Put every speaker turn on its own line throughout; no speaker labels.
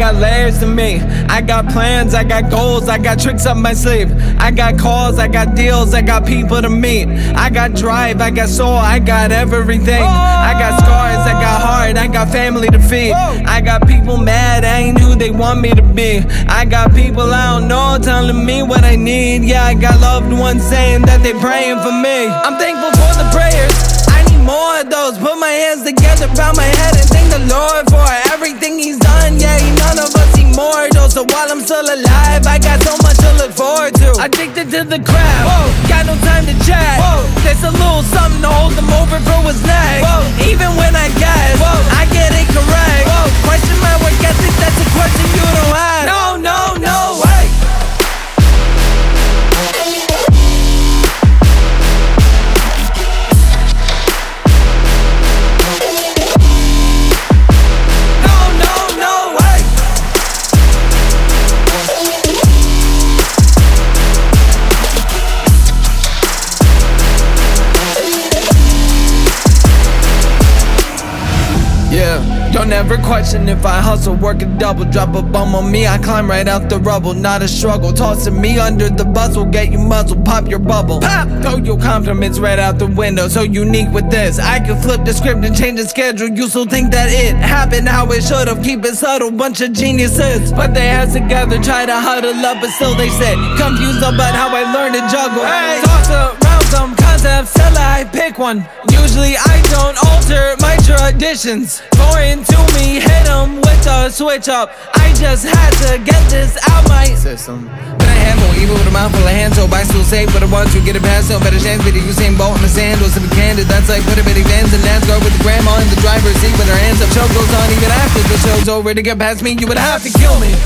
got layers to me. I got plans, I got goals, I got tricks up my sleeve. I got calls, I got deals, I got people to meet. I got drive, I got soul, I got everything. I got scars, I got heart, I got family to feed. I got people mad, I ain't who they want me to be. I got people I don't know telling me what I need. Yeah, I got loved ones saying that they praying for me. I'm thankful for the prayers. More of those. Put my hands together, bow my head, and thank the Lord for everything He's done. Yeah, he none of us immortal. So while I'm still alive, I got so much to look forward to. Addicted to the crowd, got no time to chat. There's a little something to hold them over for what's next. Even when I guess, I get it correct. Question my work ethic, that's a question you don't have. No, Yeah, question if I hustle, work a double, drop a bum on me, I climb right out the rubble, not a struggle. Tossing me under the bus will get you muzzled, pop your bubble. Pop! Throw your compliments right out the window, so unique with this. I can flip the script and change the schedule, you still think that it happened how it should've. Keep it subtle, bunch of geniuses. Put their heads together, try to huddle up, but still they sit confused about how I learned to juggle. Toss around concepts till I pick one. Usually I don't alter my traditions. Foreign to me, hit 'em with a switch up. I just had to get this out my system. But I handle evil with a mouth full of hands, so still safe. But I want to get it past, no better chance. But you same boat in the sand, or be candid, that's like put a bitty vans and NASCAR with the grandma in the driver's seat with her hands up. Show goes on even after the show's over. To get past me, you would have to kill me.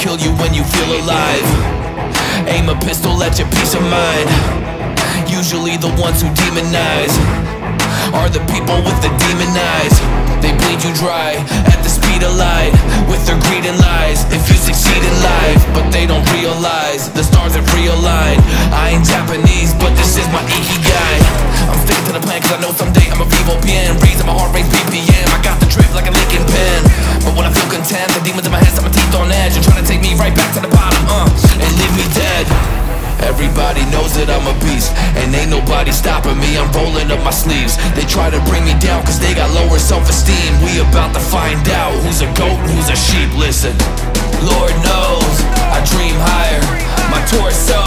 Kill you when you feel alive. Aim a pistol at your peace of mind. Usually the ones who demonize are the people with the demon eyes. They bleed you dry at the speed of light with their greed and lies. If you succeed in life, but they don't realize the stars have realigned. I ain't Japanese, but this is my ikigai. I'm sticking to the plan cause I know someday I'm a vivo PN. Raising my heart rate BPM. I got the drip like a Lincoln pen. But when I feel content, the demons in my head set my teeth on edge. And trying to take me right back to the bottom, uh, and leave me dead. Everybody knows that I'm a beast And ain't nobody stopping me, I'm rolling up my sleeves. They try to bring me down cause they got lower self-esteem. We about to find out who's a goat and who's a sheep. Listen, Lord knows I dream higher. My torso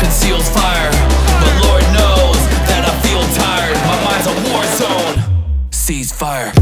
conceals fire But Lord knows that I feel tired. My mind's a war zone. Cease fire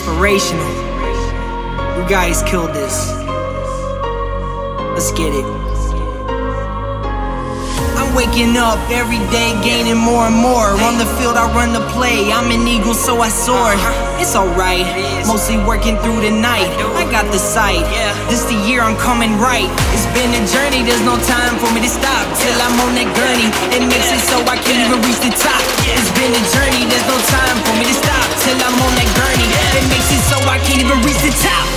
inspirational. You guys killed this. Let's get it. I'm waking up every day, gaining more and more. On the field, I run the play. I'm an eagle, so I soar. It's alright, mostly working through the night. I got the sight. This the year I'm coming right. It's been a journey, there's no time for me to stop till I'm on that gurney. It makes it so I can't even reach the top. It's been a journey, there's no time for me to stop till I'm on that gurney. Makes it so I can't even reach the top.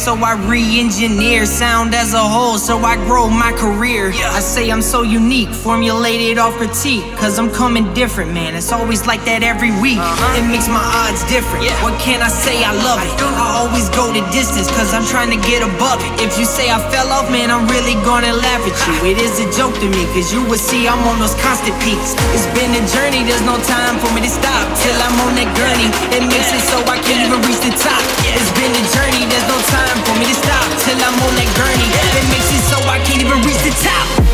So I re-engineer sound as a whole, so I grow my career. I say I'm so unique, formulated off critique, cause I'm coming different, man. It's always like that every week. Uh-huh. It makes my odds different. What can I say? I love it. I always go the distance, cause I'm trying to get above it. If you say I fell off, man, I'm really gonna laugh at you. It is a joke to me, cause you will see I'm on those constant peaks. It's been a journey, there's no time for me to stop till I'm on that gurney. It makes it so I can't even reach the top. It's been a journey, there's no time for me to stop till I'm on that gurney. It makes it so I can't even reach the top.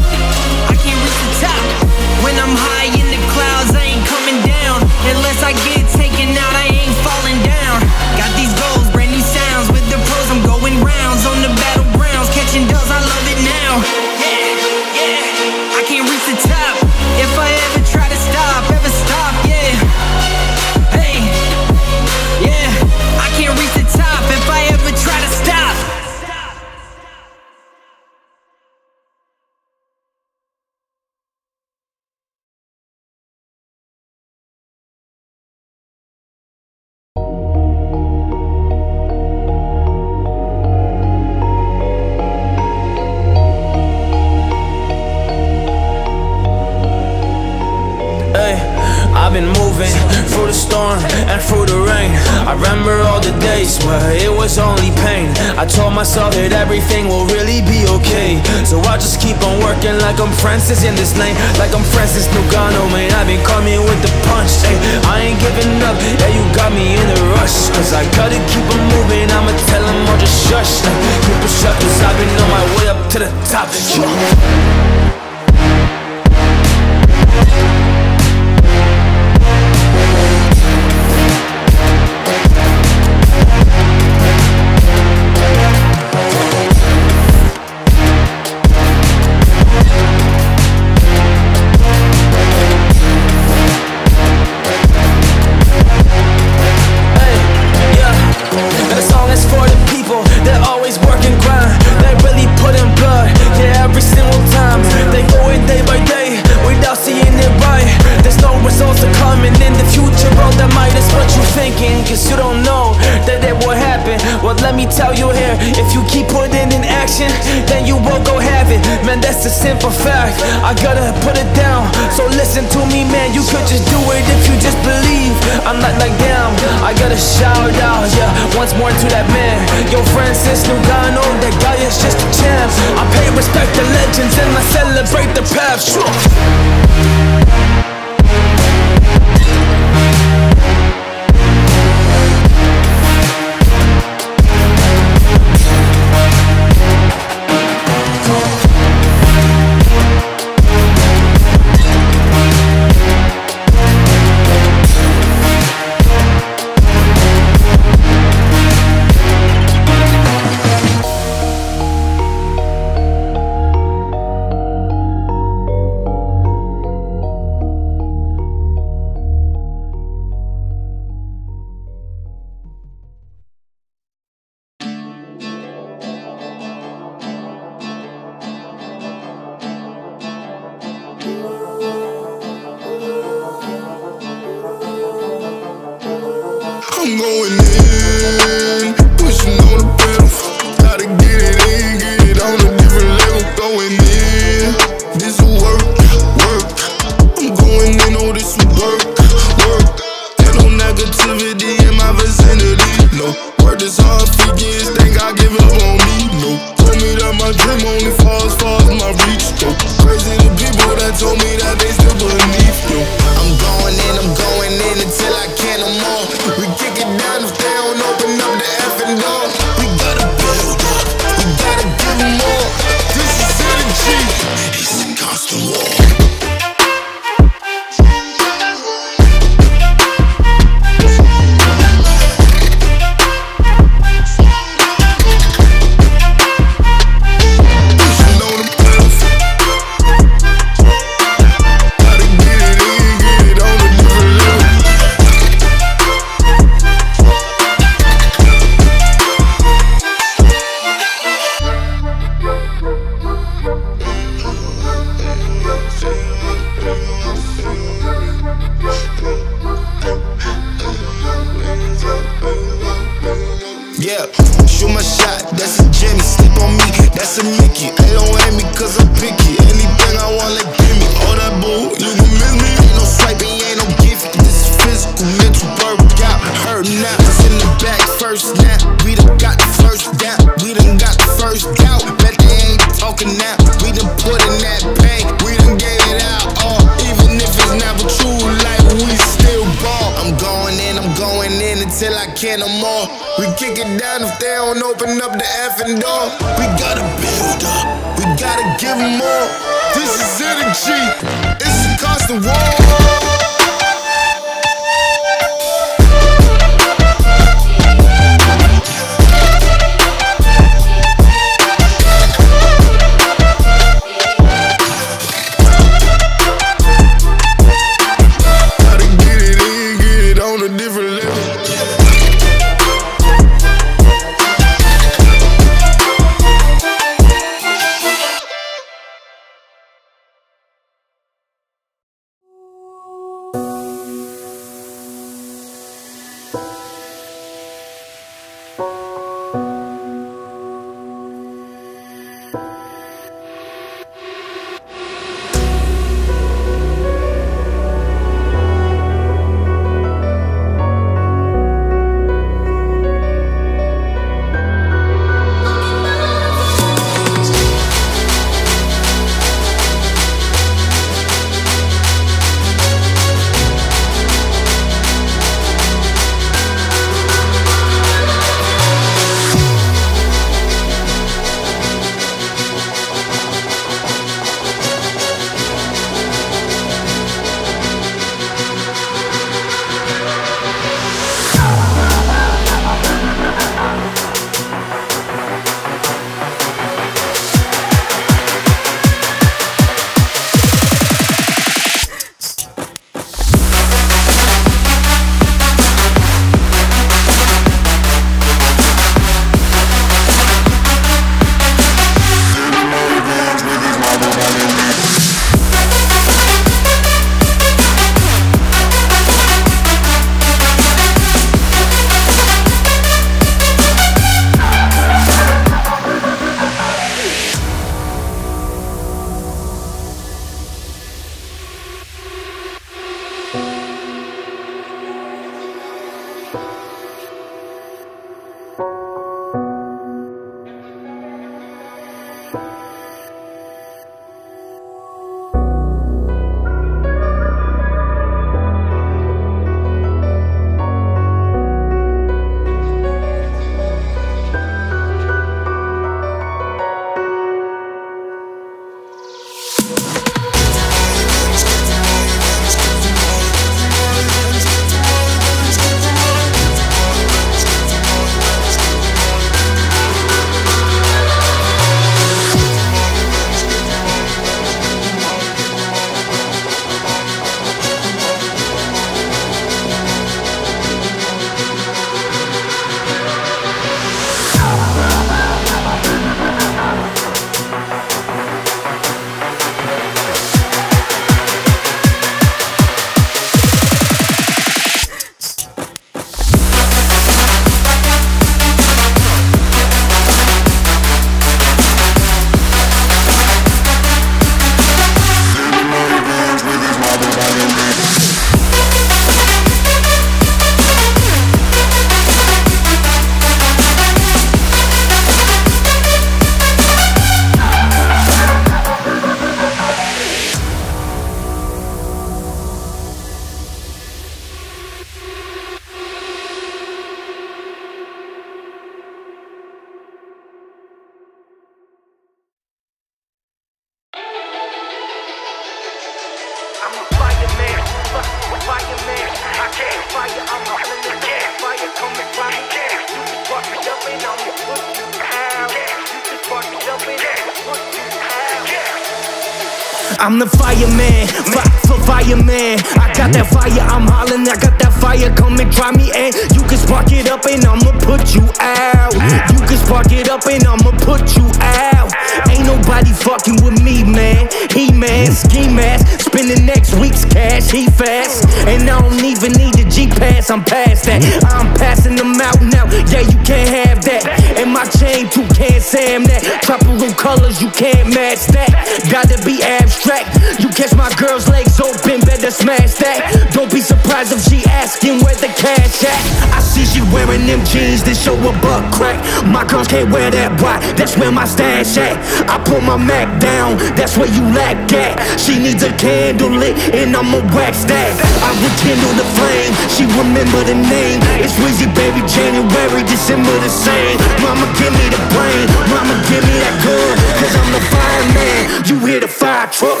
Show a butt crack. My girls can't wear that, why? That's where my stash at. I put my Mac down, that's where you lack at. She needs a candle lit, and I'ma wax that. I rekindle the flame, she remember the name. It's Weezy, baby, January, December the same. Mama, give me the brain, mama, give me that gun. Cause I'm the fireman, you hear the fire truck.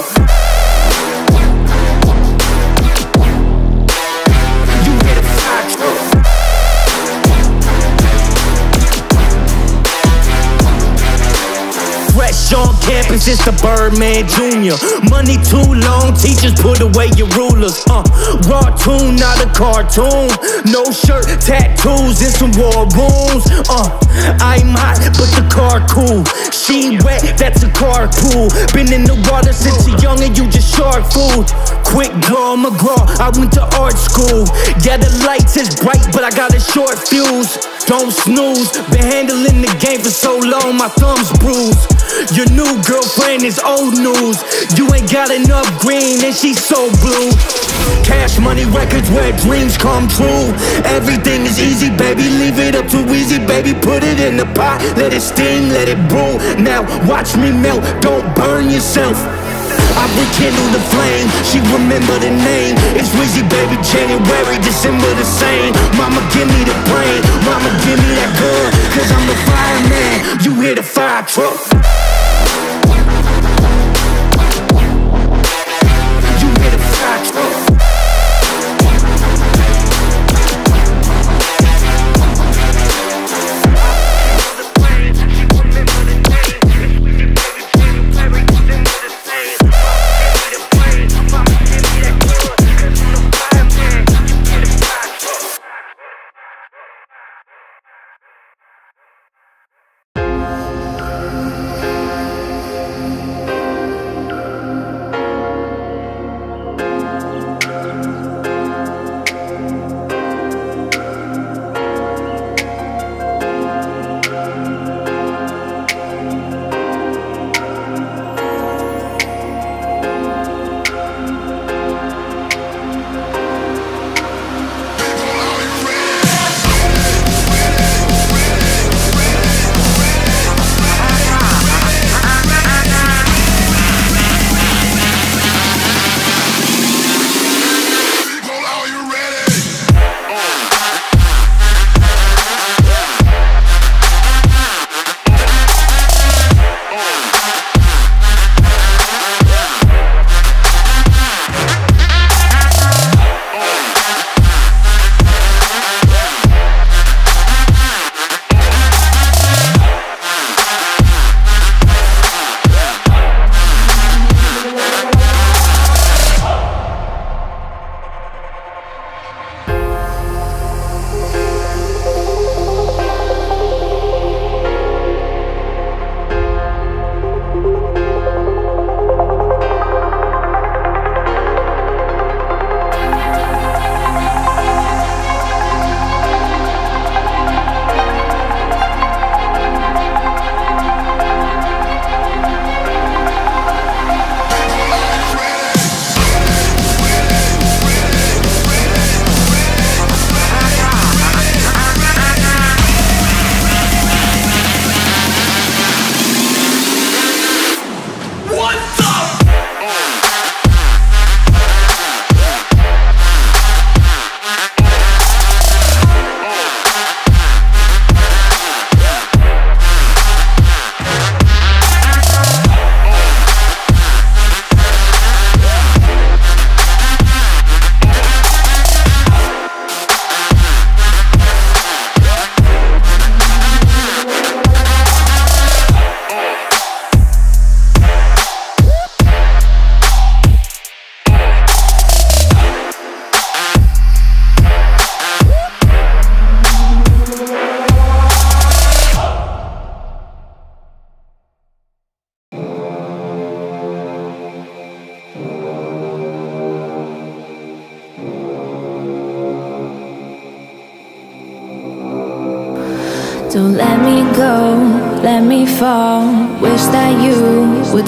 On campus, it's the Birdman Jr. Money too long, teachers put away your rulers. Uh, raw tune, not a cartoon. No shirt, tattoos, and some war wounds. Uh, I'm hot, but the car cool. She wet, that's a car pool. Been in the water since you're young and you just shark food. Quick draw, McGraw, I went to art school. Yeah, the lights is bright, but I got a short fuse. Don't snooze, been handling the game for so long, my thumb's bruised. Your new girlfriend is old news. You ain't got enough green and she's so blue. Cash money records where dreams come true. Everything is easy, baby. Leave it up to easy, baby. Put it in the pot, let it steam, let it brew. Now watch me melt, don't burn yourself. I rekindle the flame, she remember the name. It's Weezy, baby, January, December the same. Mama, give me the brain, mama, give me that gun Cause I'm the fireman, you hear the fire truck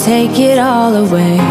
take it all away.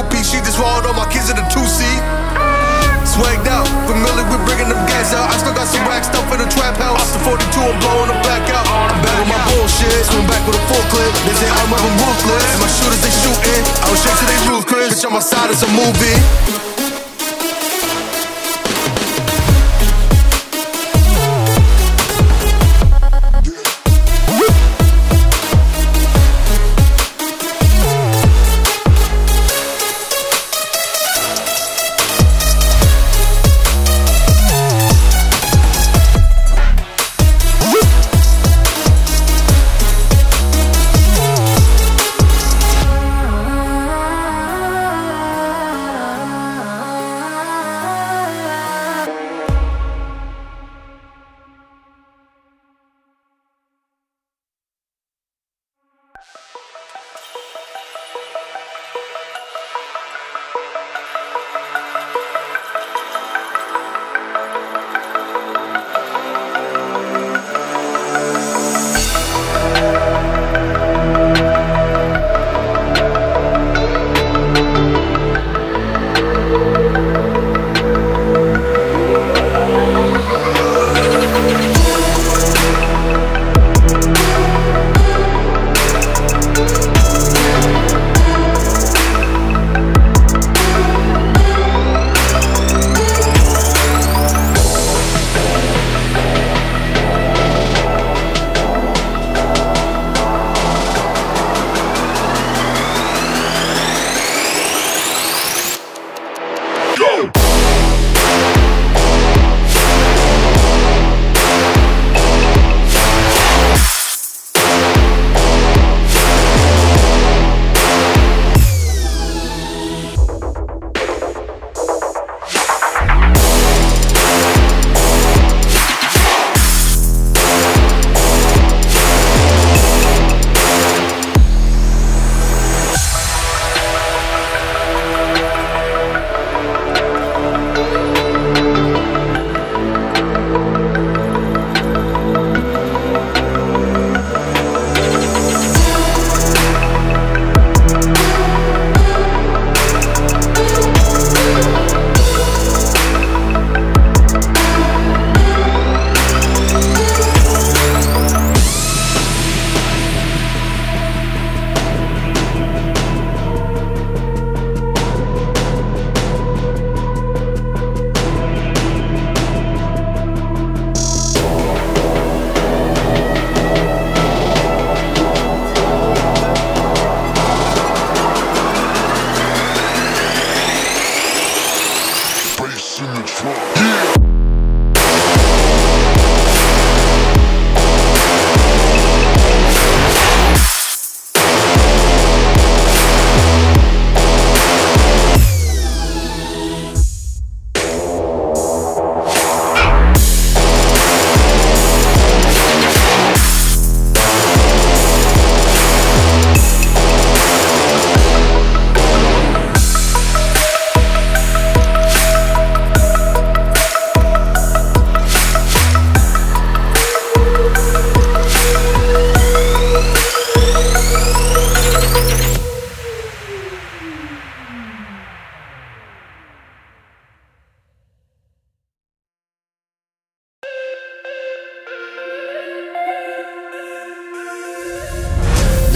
She just rolled all
my kids in a two-seater, Swagged out, familiar with bringing them gas out. I still got some racks stuff in the trap house. Off 42, I'm blowing them back out. I'm back with my bullshit, swing back with a full clip. They say I'm up and ruthless. And my shooters, they shooting. I was shaking they ruthless. Bitch, on my side, it's a movie.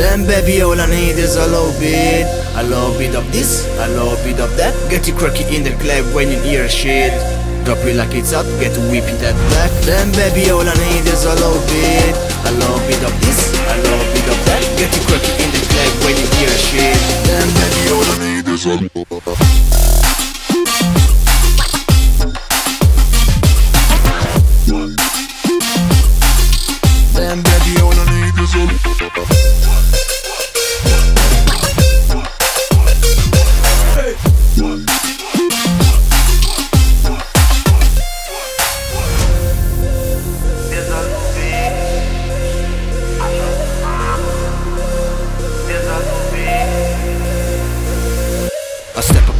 Then baby all I need is a little bit A little bit of this, a little bit of that. Get you cracky in the club when you hear shit. Drop it like it's hot, get whipping that back. Then baby all I need is a little bit A little bit of this, a little bit of that. Get you cracky in the club when you hear shit. Then baby all I need is a Then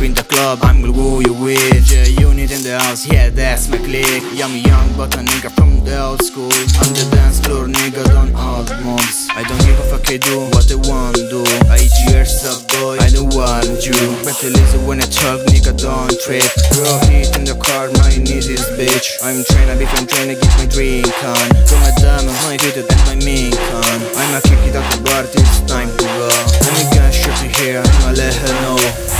in the club, I'm gonna woo you with Yeah, unit in the house, yeah, that's my clique. I'm young, but a nigga from the old school. I'm the dance floor nigga, don't old moms. I don't give a fuck, I do what I want do. I eat years up, boy, I don't want you. Better listen when I talk, nigga, don't trip. Bro, heat in the car, my knees is bitch. I'm trying to be from trying to get my drink on. Do my diamond, my tweeter, that's my mink on. I'ma kick it out the bar, it's time to go. Let me get shit to here, I'ma let her know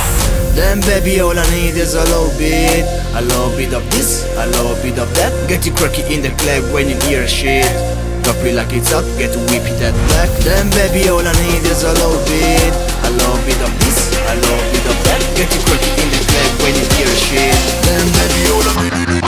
then baby all I need is a little bit. A little bit of this, a little bit of that. Get you cracky in the club when you hear shit. Drop it like it's hot, get whipping that back. Then baby all I need is a little bit. A little bit of this, a little bit of that. Get you cracky in the club when you hear shit. Then baby all I need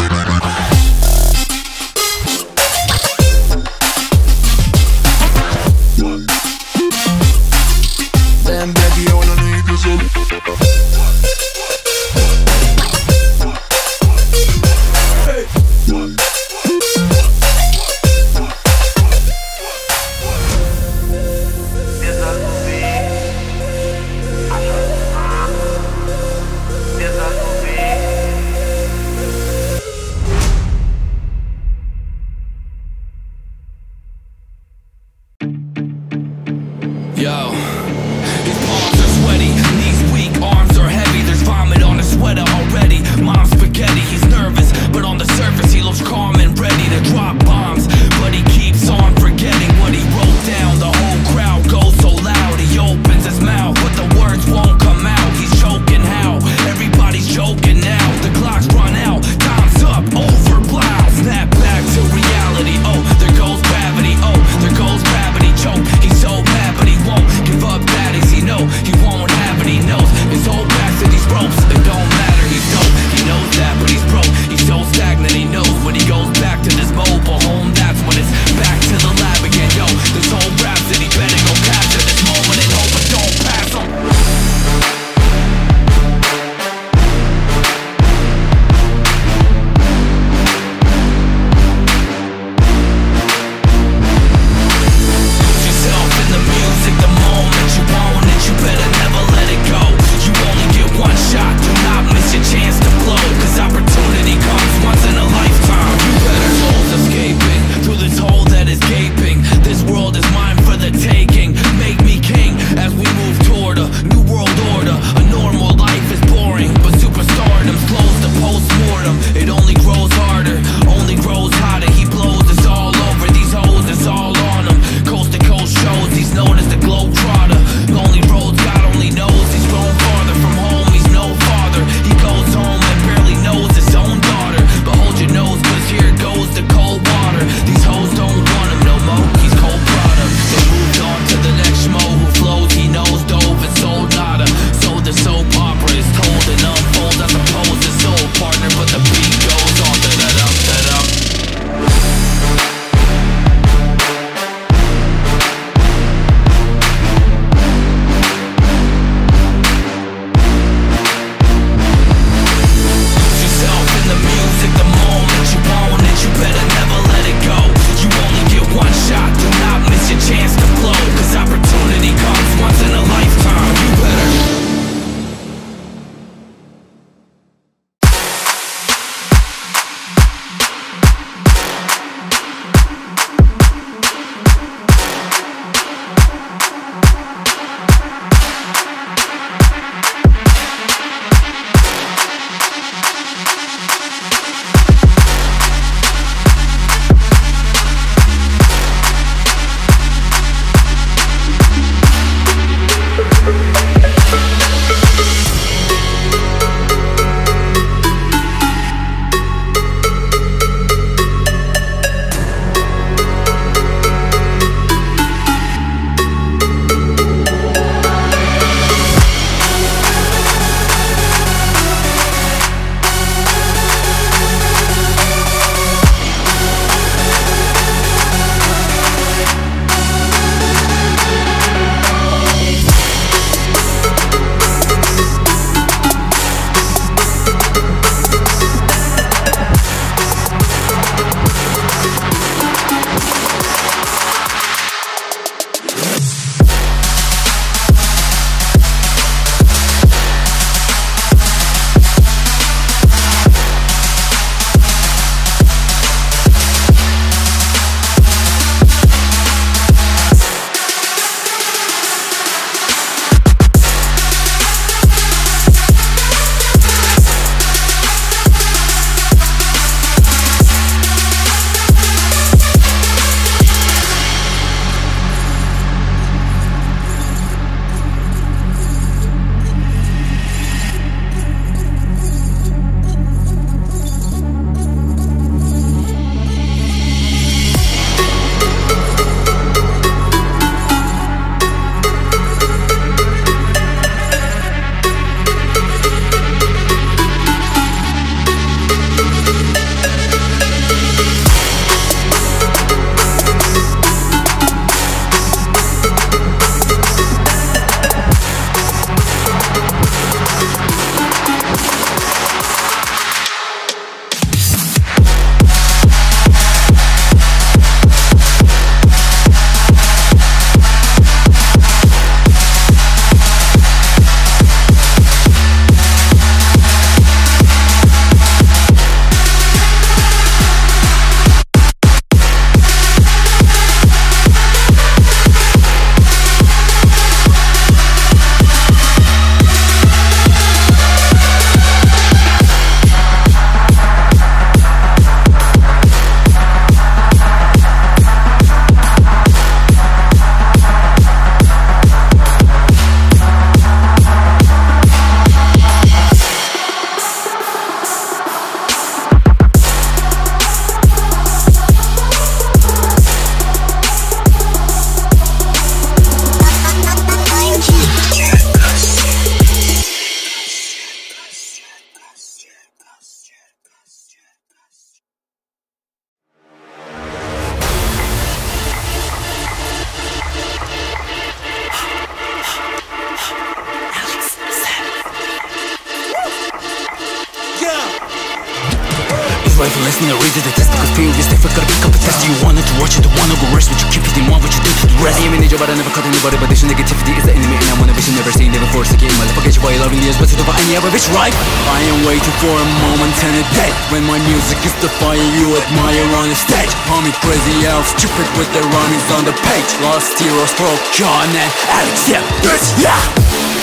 Lost heroes, broke John and Alex, yeah, bitch, yeah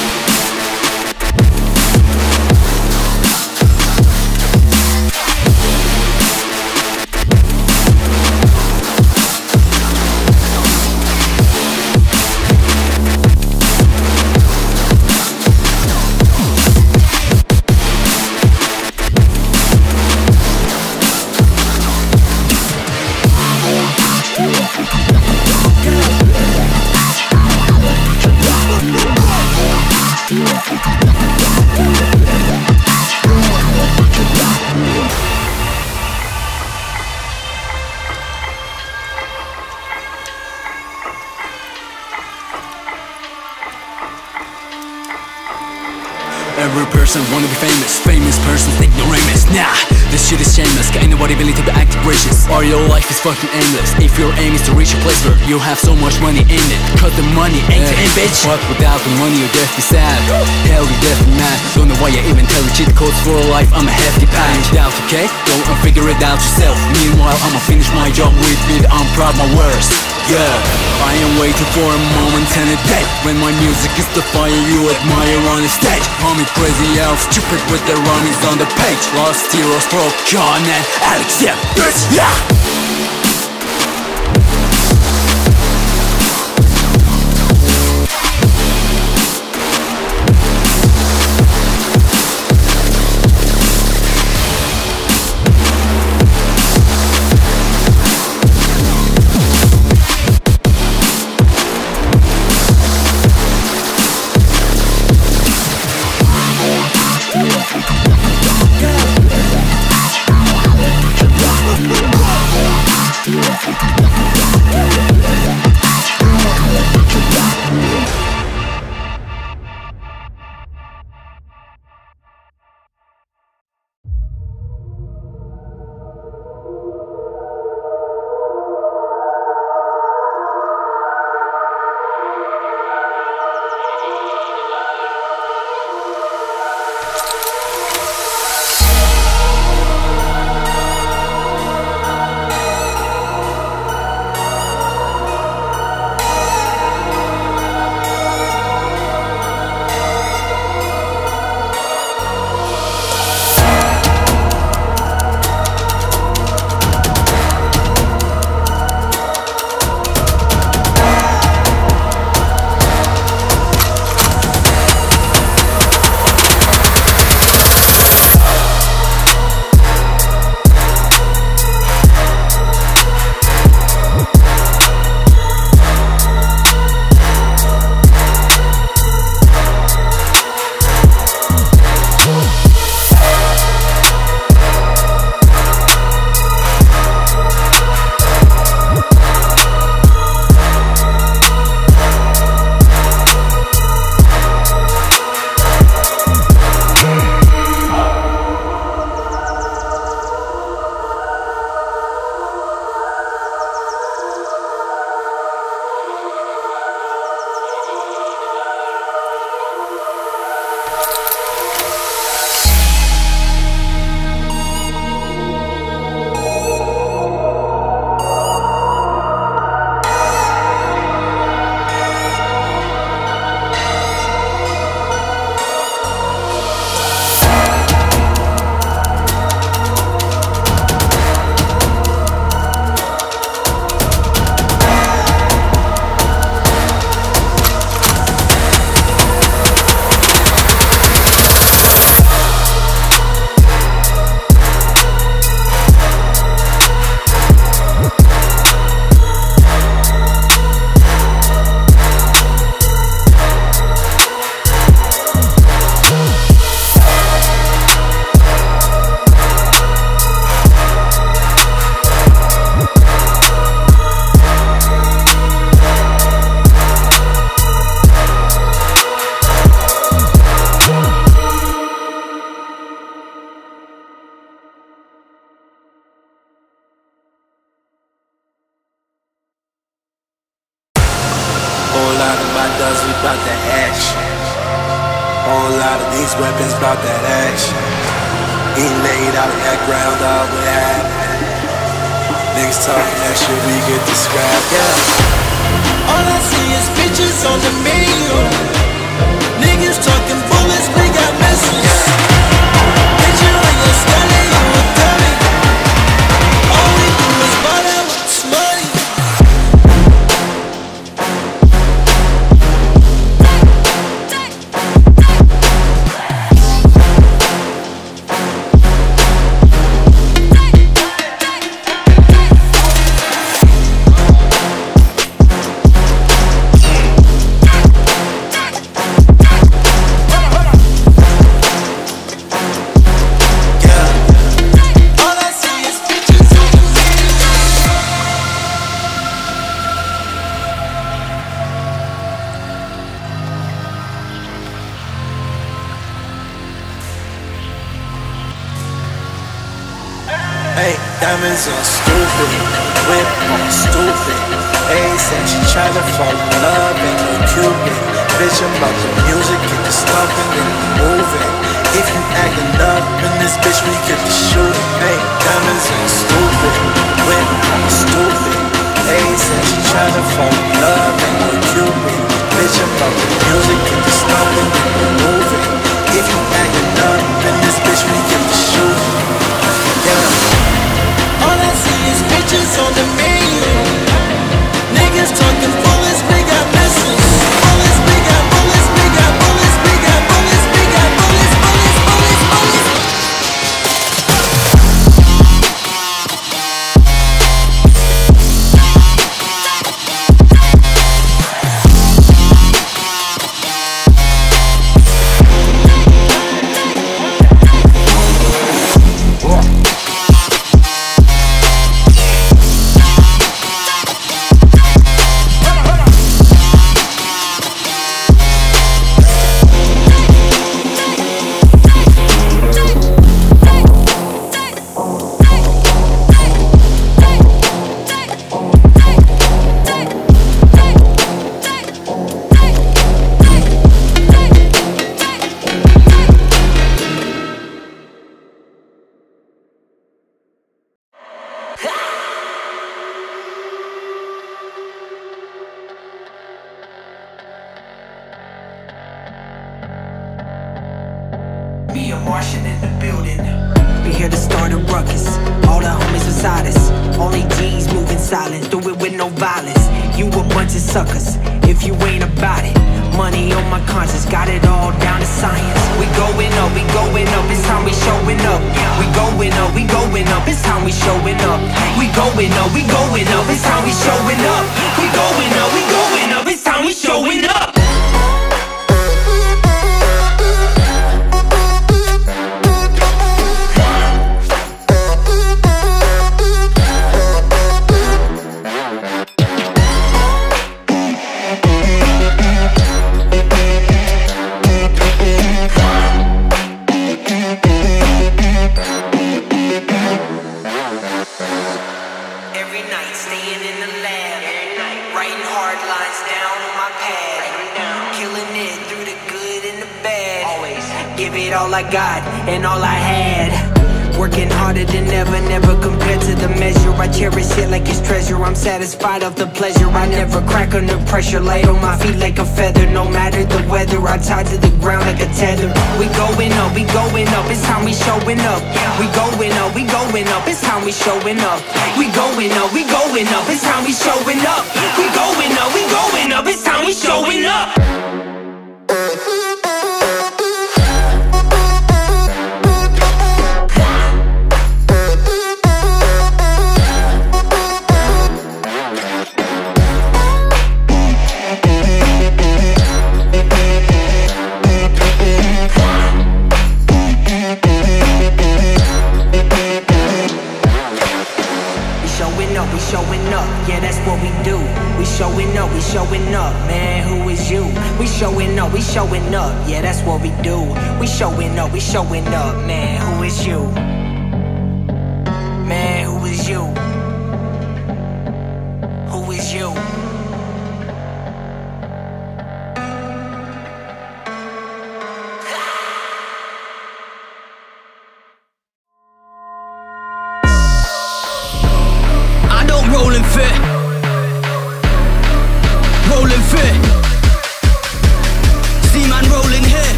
fucking endless. If your aim is to reach a place where you have so much money in it Cut the money ain't yeah. aim, bitch? Fuck without the money you're death be sad. Hell you death be mad. Don't know why I even tell you cheat codes for life. I'm a hefty pack Doubt, okay? Go and figure it out yourself. Meanwhile I'ma finish my job with beat I'm proud my worst. Yeah, I am waiting for a moment and a day When my music is the fire you admire on the stage. Call me crazy elf, stupid with the rhymes on the page. Lost heroes, broke John and Alex, yeah, bitch, Yeah.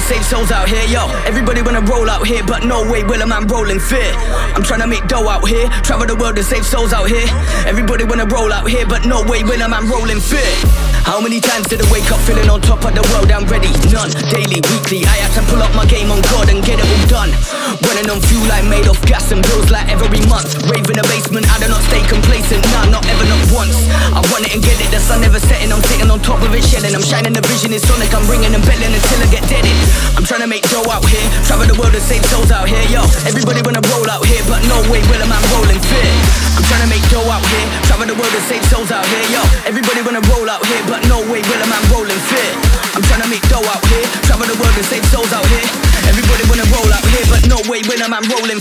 Save souls out here, yo. Everybody wanna roll out here, but no way will a man roll in fear. I'm trying to make dough out here, travel the world to save souls out here. Everybody wanna roll out here, but no way will a man roll in fear. How many times did I wake up feeling on top of the world? I'm ready, none. Daily, weekly, I had to pull up my game on God and get it all done. Running on fuel, I made off gas and bills like every month. Rave in the basement, I do not stay complacent, nah, not ever, not once. I run it and get it, the sun never setting, I'm sitting on top of it, shelling. I'm shining, the vision is sonic, I'm ringing and belling until I get deaded. I'm trying to make dough out here, travel the world to save souls out here, yo. Everybody wanna roll out here, but no way will a man roll in fear. I'm trying to make dough out here, travel the world to save souls out here, yo. Everybody wanna roll out here, but no way will a man roll in fear. I'm trying to make dough out here, travel the world to save souls out here. Everybody wanna roll out here, but no way will a man roll in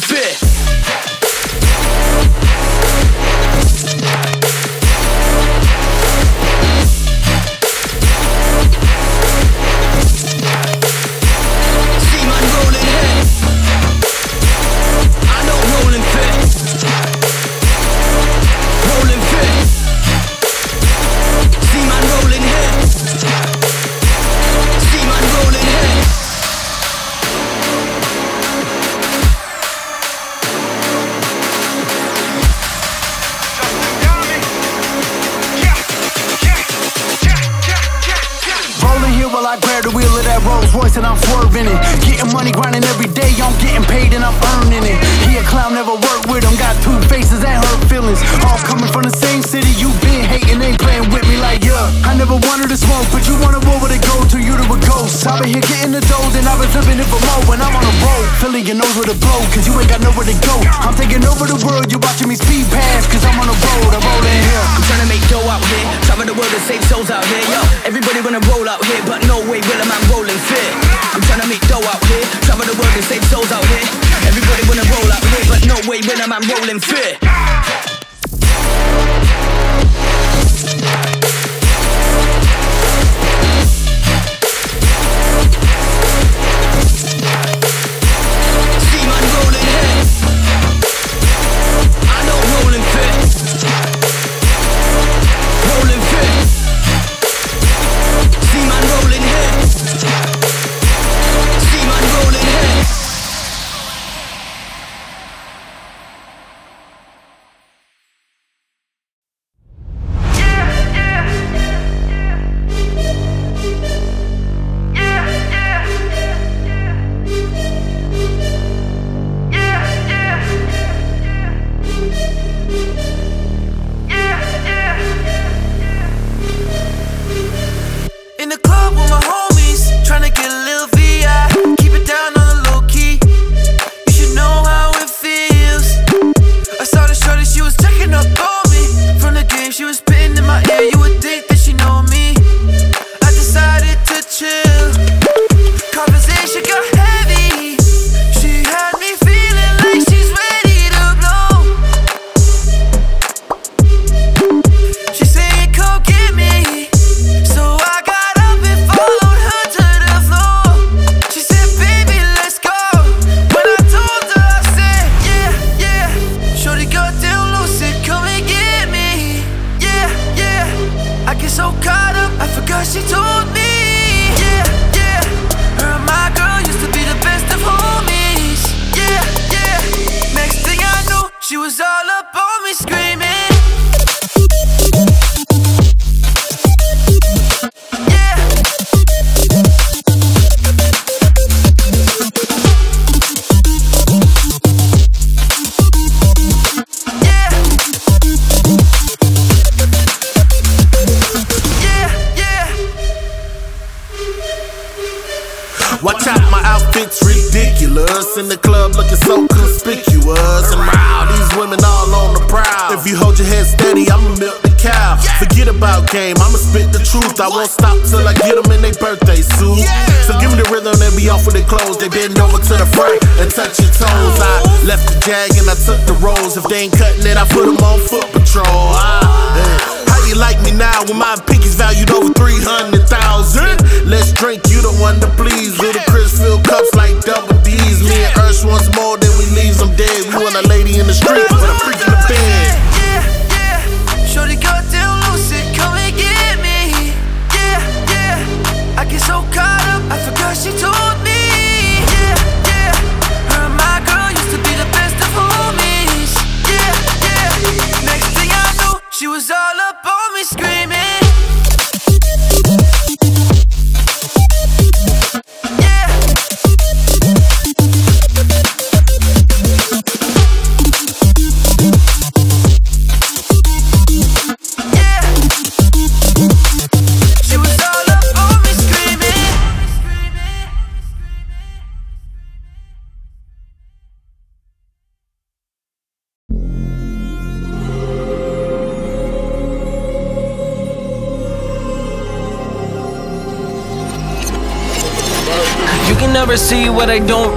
Getting money, grinding every day, I'm getting paid and I'm earning it. Clown, never worked with him, got two faces and hurt feelings. All coming from the same city, you been hating, ain't playing with me like yeah. I never wanted to smoke, but you wanna roll where to go to you to a ghost. I've been here getting the dough, then I've been flipping it for more when I'm on the road. Filling your nose with a blow, cause you ain't got nowhere to go. I'm taking over the world, you watching me speed past, cause I'm on the road, I'm rolling here.
I'm trying to make dough out here, travel the world to save souls out here, yo. Everybody wanna roll out here, but no way will a man roll fit. I'm trying to make dough out here, travel the world to save souls out here. Everybody wanna roll out here, but no way when I'm roll in fear. I
won't stop till I get them in their birthday suit. So give me the rhythm, they be off with their clothes. They bend over to the front and touch your toes. I left the jag and I took the rolls. If they ain't cutting it, I put them on foot patrol. Ah, eh. How you like me now when my pinky's valued over 300,000? Let's drink, you the one to please. Little Chris fill cups like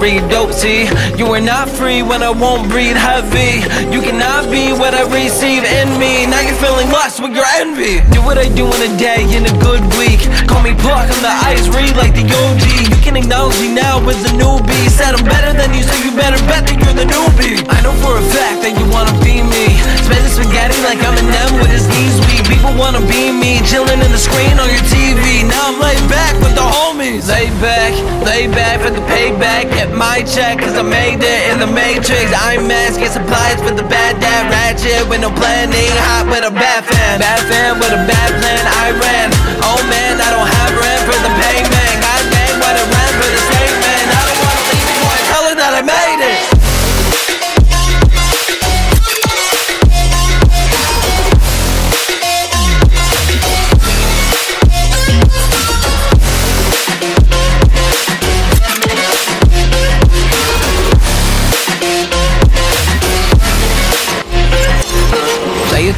read. Don't see. You are not free when I won't breathe heavy. You cannot be what I receive in me. Now you're feeling lost with your envy. Do what I do in a day, in a good week. Call me Pluck, I'm the ice read like the OG. Acknowledge me now as a newbie. Said I'm better than you, so you better bet that you're the newbie. I know for a fact that you wanna be me. Spending spaghetti like I'm an M with his knees weak. People wanna be me, chilling in the screen on your TV. Now I'm laid back with the homies. Lay back, lay back for the payback. Get my check, cause I made it in the matrix. I'm get supplies for the bad dad ratchet. With no planning, hot with a bad fan. Bad fan with a bad plan, I ran. Oh man, I don't have rent for the payment.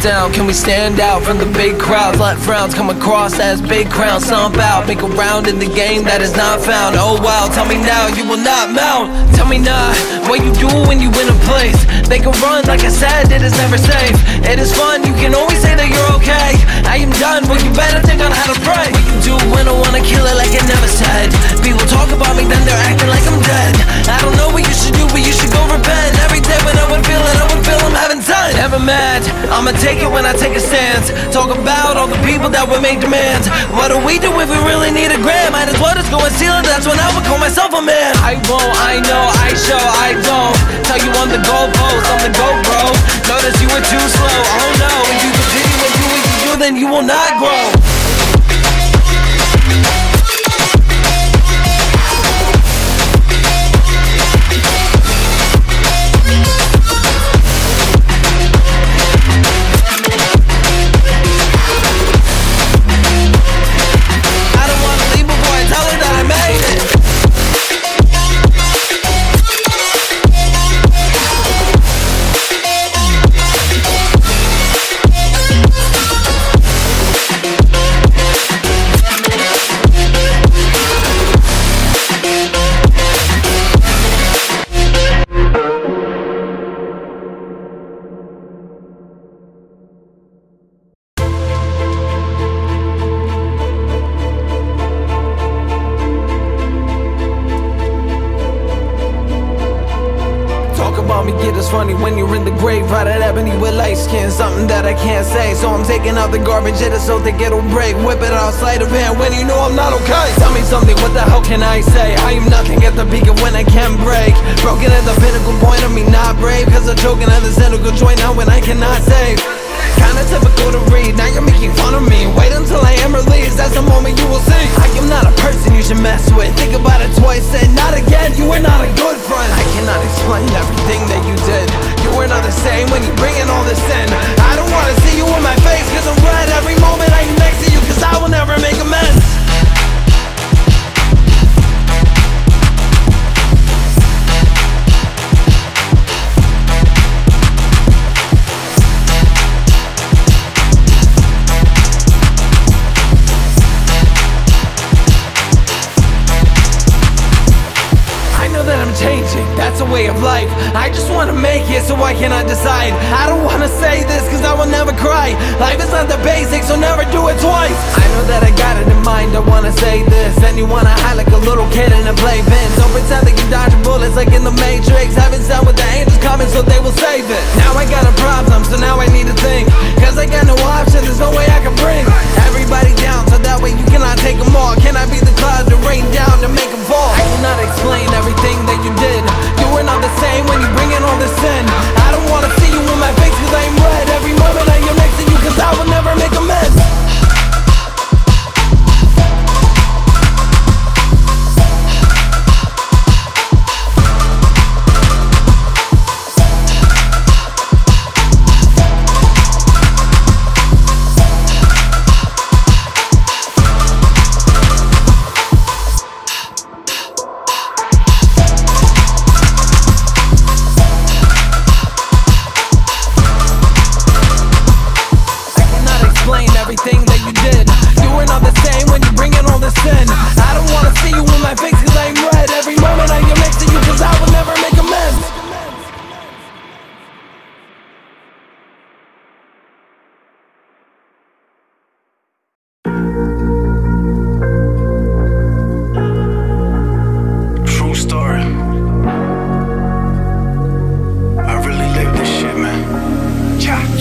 It down, can we stand out from the big crowds? Let frowns come across as big crowns. Stomp out, make a round in the game that is not found. Oh wow, tell me now, you will not mount. Tell me now, what you do when you win a place. They can run, like I said, it is never safe. It is fun, you can always say that you're okay. I am done, but you better think on how to pray. What you do when I wanna kill it like I never said. People talk about me, then they're acting like I'm dead. I don't know what you should do, but you should go repent. Every day when I would feel it, I would feel I'm having time Never mad, I'ma take it when I take a stance. Talk about all the people that would make demands. What do we do if we really need a grand? Might as well just go and steal it, that's when I would call myself a man. I won't, I know, I show, I don't. Tell you on the goalpost, on the GoPro Notice you were too slow, oh no. If you continue and do what you do, then you will not grow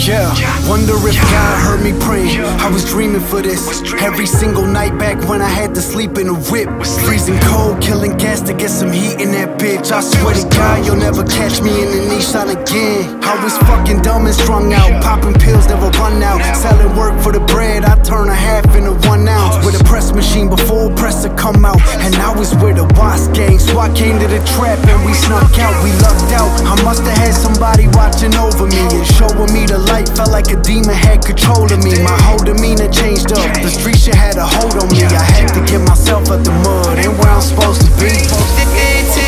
Wonder if God heard me praying. I was dreaming for this. Every single night back when I had to sleep in a whip. Freezing cold, killing gas to get some heat in that bitch. I swear to God, you'll never catch me in the Nissan again. I was fucking dumb and strung out. Popping pills, never run out. Selling work for the bread, I turn a half into one ounce. With a press machine before press to come out. And I was with a boss gang. So I came to the trap and we snuck out. We lucked out. I must have had somebody watching over me and showing me the light. Felt like a demon had control of me. My whole demeanor changed up. The street shit had a hold on me. I had to get myself out the mud and where I'm supposed to be.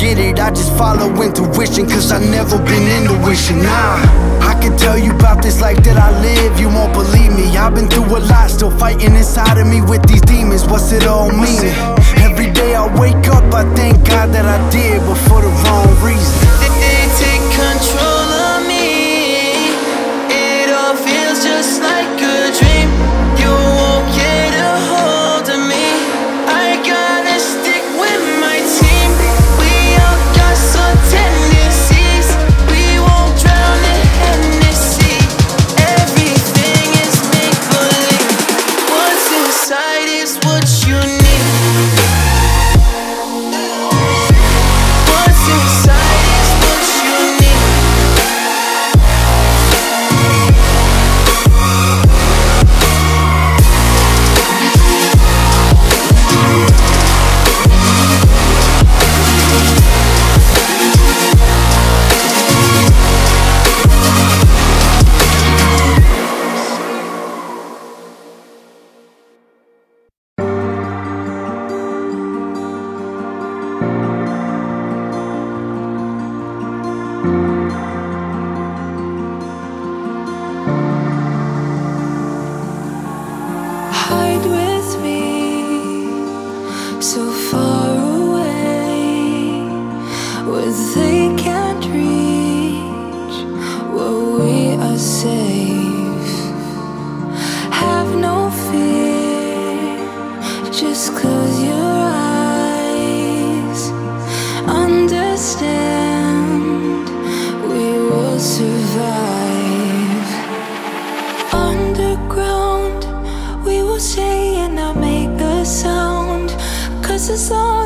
Get it. I just follow intuition, cause I never been into wishing. Nah, I can tell you about this life that I live, you won't believe me. I've been through a lot, still fighting inside of me with these demons. What's it all mean? Every day I wake up, I thank God that I did, but for the wrong reason.
They take control
Cause as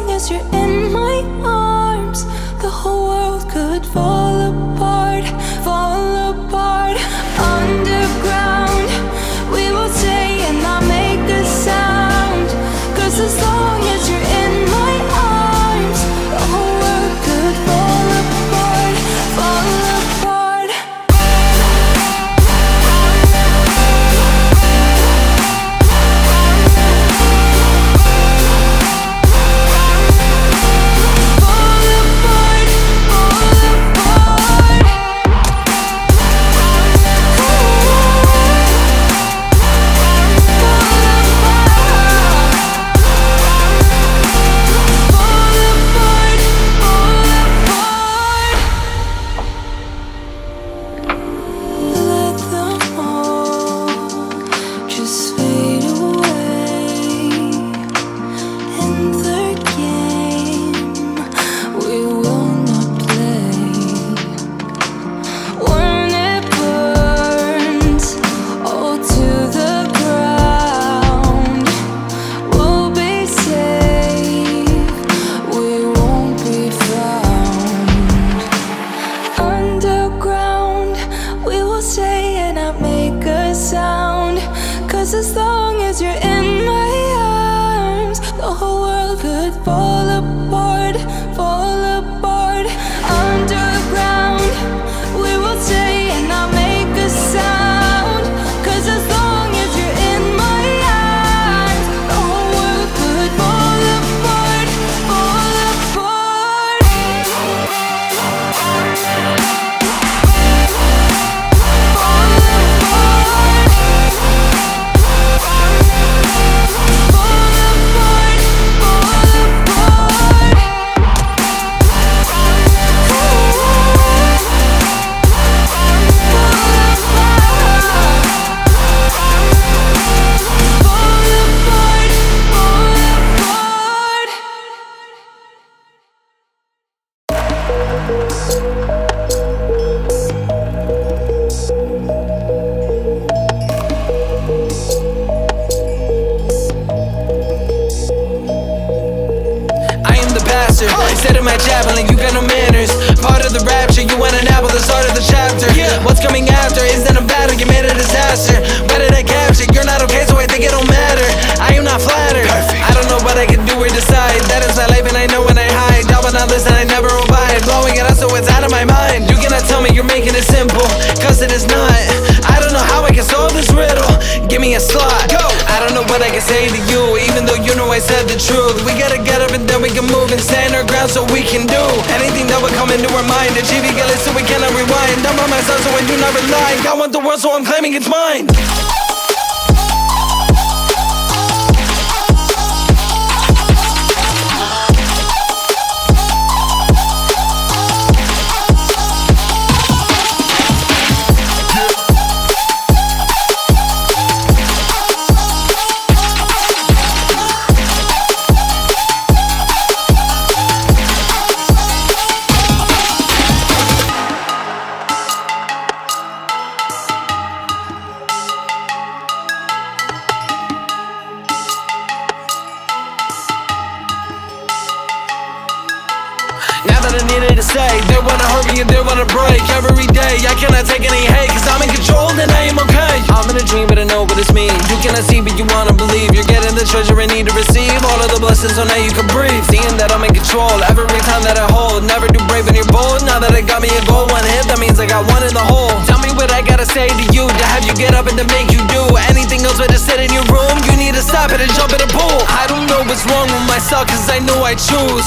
to say. They wanna hurt me and they wanna break. Every day I cannot take any hate Cause I'm in control and I am okay. I'm in a dream but I know what it's mean. You cannot see but you wanna believe. You're getting the treasure I need to receive. All of the blessings so now you can breathe. Seeing that I'm in control Every time that I hold. Never do brave when you're bold. Now that I got me a goal One hit that means I got one in the hole. Tell me what I gotta say to you To have you get up and to make you do Anything else but to sit in your room. You need to stop it and jump in the pool. I don't know what's wrong with myself Cause I know I choose.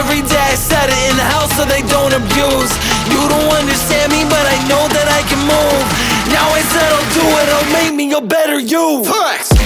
Every day I set it in the house they don't abuse. You don't understand me, but I know that I can move. Now I said I'll do it, I'll make me a better you. Flex!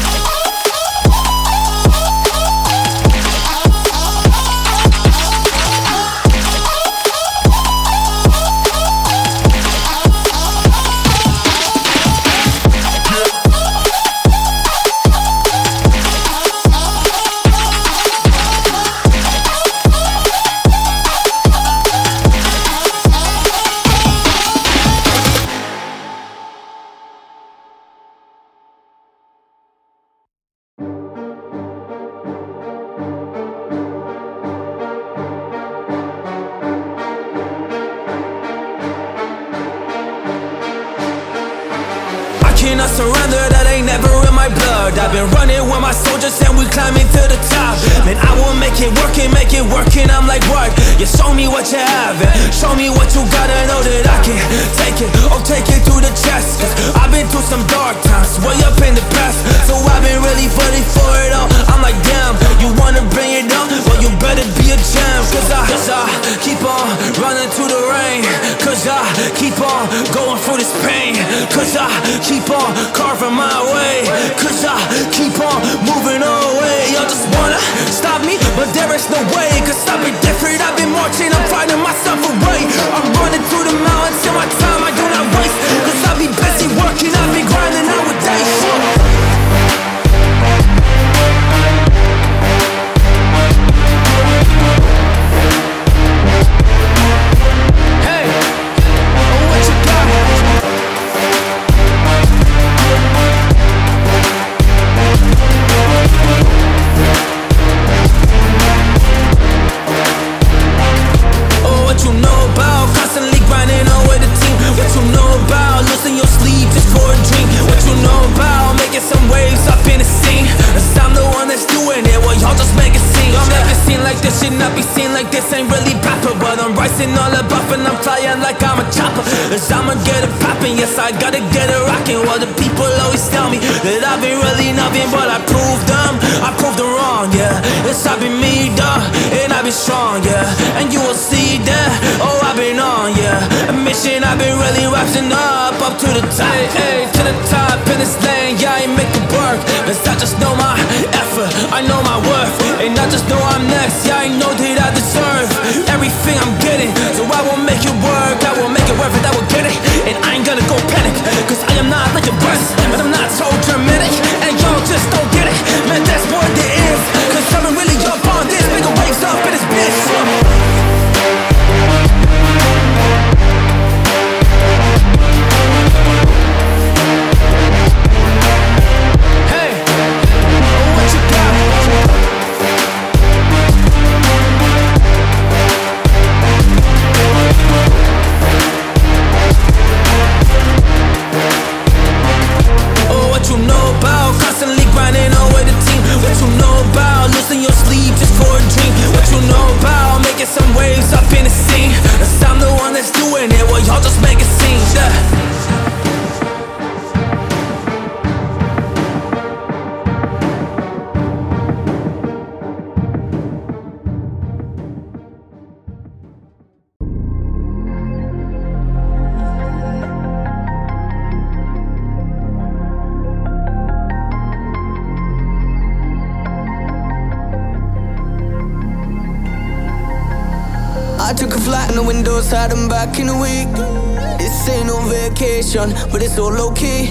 But
it's
all okay.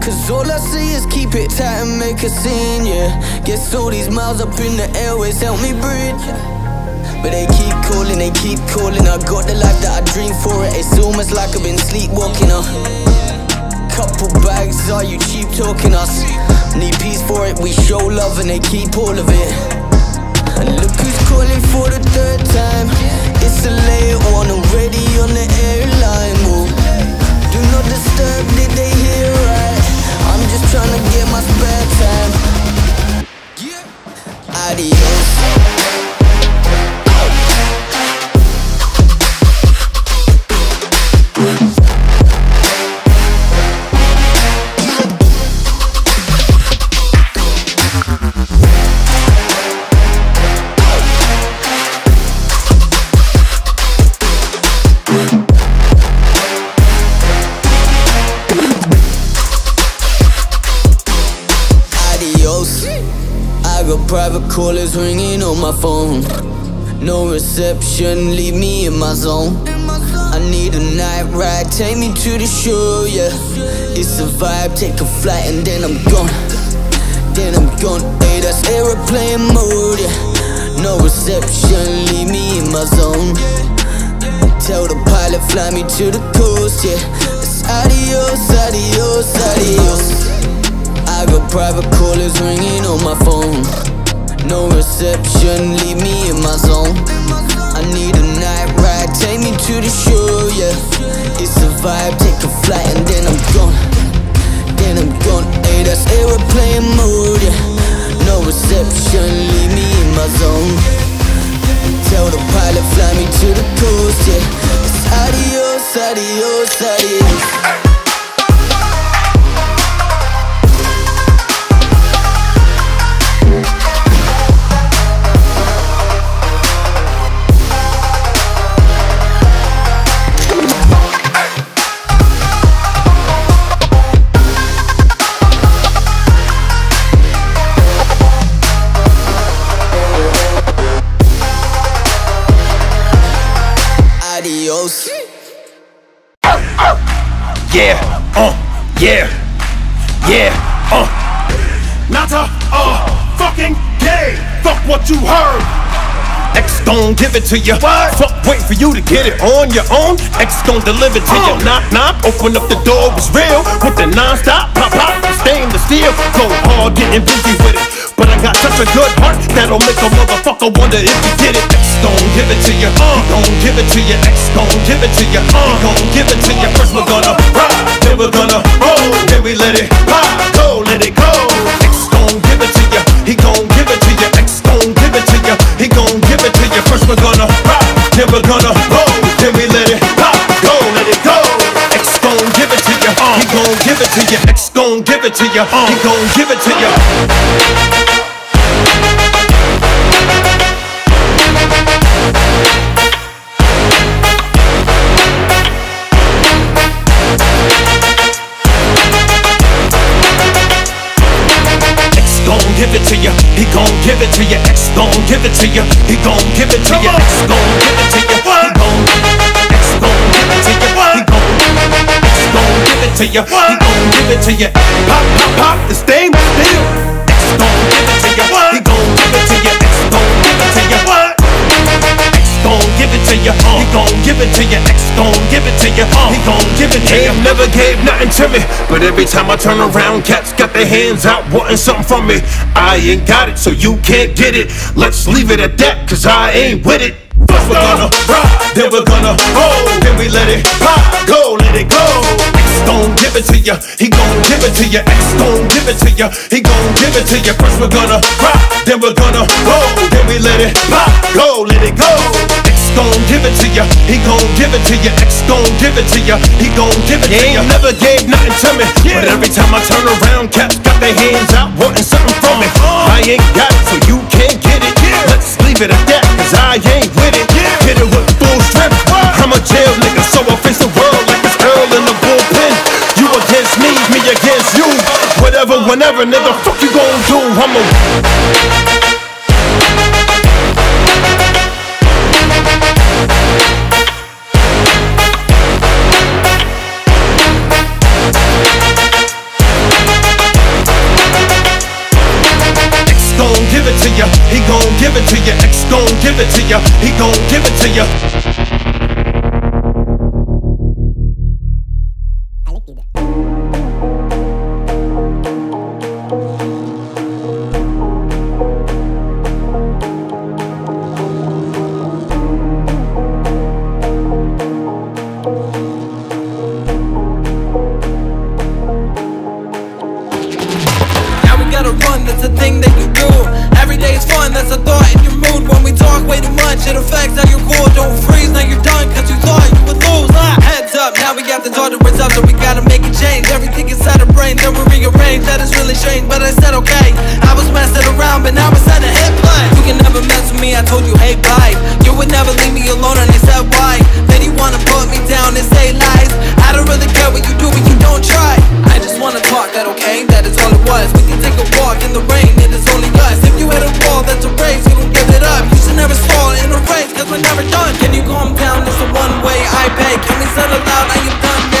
Cause all I see is keep it tight and make a scene, yeah. Guess all these miles up in the airways help me breathe. But they keep calling, they keep calling. I got the life that I dreamed for it. It's almost like I've been sleepwalking. Uh. Couple bags, are you cheap talking us? Need peace for it, we show love and they keep all of it. And look who's calling for the third time. It's a late one already on the airline. Whoa. Did they hear right? I'm just trying to get my spare time. Adios. Callers ringing on my phone. No reception, leave me in my zone. I need a night ride, take me to the show, yeah. It's a vibe, take a flight and then I'm gone. Then I'm gone, hey, that's aeroplane mode, yeah. No reception, leave me in my zone. Tell the pilot, fly me to the coast, yeah. It's adios, adios, adios. I got private callers ringing on my phone. No reception, leave me in my zone. I need a night ride, take me to the show, yeah. It's a vibe, take a flight and then I'm gone. Then I'm gone, hey, that's aeroplane mode, yeah. No reception, leave me in my zone. Tell the pilot, fly me to the coast, yeah. It's adios, adios. Adios.
Give it to you. What? Fuck, wait for you to get it on your own. X gon' deliver to you. Knock, knock, open up the door, was real. With the non-stop, pop, pop, stainless steel. Go hard, getting busy with it. But I got such a good heart that'll make a motherfucker wonder if you get it. X gon' give it to you. Uh, gon' give it to you. X gon' give it to you. Uh, gon' give it to you. First we're gonna ride, then we're gonna roll, then we let it pop, go, let it never gonna blow. Then we let it pop, go, let it go. X gon' give it to ya. uh. he gon' give it to ya. X gon' give it to ya. uh. he gon' give it to you. Gon' give it to you. He gon' give it to you. X gon' give it to you. He gon' give it to you, X gon' give it to you. He gon' X gon' give it to you. He gon' give it to you. Pop, pop, pop. The stain still. X gon' give it to you. Give it to you. He gon' give it to you. X gon' give it to you. He gon' give it to you. Never gave nothing to me, but every time I turn around, cats got their hands out wanting something from me. I ain't got it, so you can't get it. Let's leave it at that, cause I ain't with it. First we're gonna rock, then we're gonna roll, then we let it pop, go, let it go. Gon' give it to ya, he gon' give it to ya. X gon' give it to ya, he gon' give it to ya. First we're gonna rock, then we're gonna roll, then we let it pop, go, let it go. Gon' give it to ya, he gon' give it to ya. X gon' give it to ya, he gon' give it to ya. Never gave nothing to me, Yeah. but every time I turn around, cats got their hands out wanting something from me. Uh-huh. I ain't got it, so you can't get it. Yeah. Let's leave it at that, cause I ain't with it. Yeah. Hit it with full strength. I'm a jail nigga, so I face the world like it's Earl in the bullpen. You against me, me against you. Whatever, whenever, nigga, fuck you gon' do? I'm a give it to ya. X gon' give it to ya, he gon' give it to ya.
Strange, but I said okay. I was messing around, but now it's time to hit play. You can never mess with me, I told you, hey, bye. You would never leave me alone, and they said why. Then you wanna put me down and say lies. I don't really care what you do, but you don't try. I just wanna talk, that okay? That is all it was. We can take a walk in the rain, it is only us. If you hit a wall, that's a race, you don't give it up. You should never stall in a race, cause we're never done. Can you calm down? It's a one way I pay. Can we settle down? Are you done?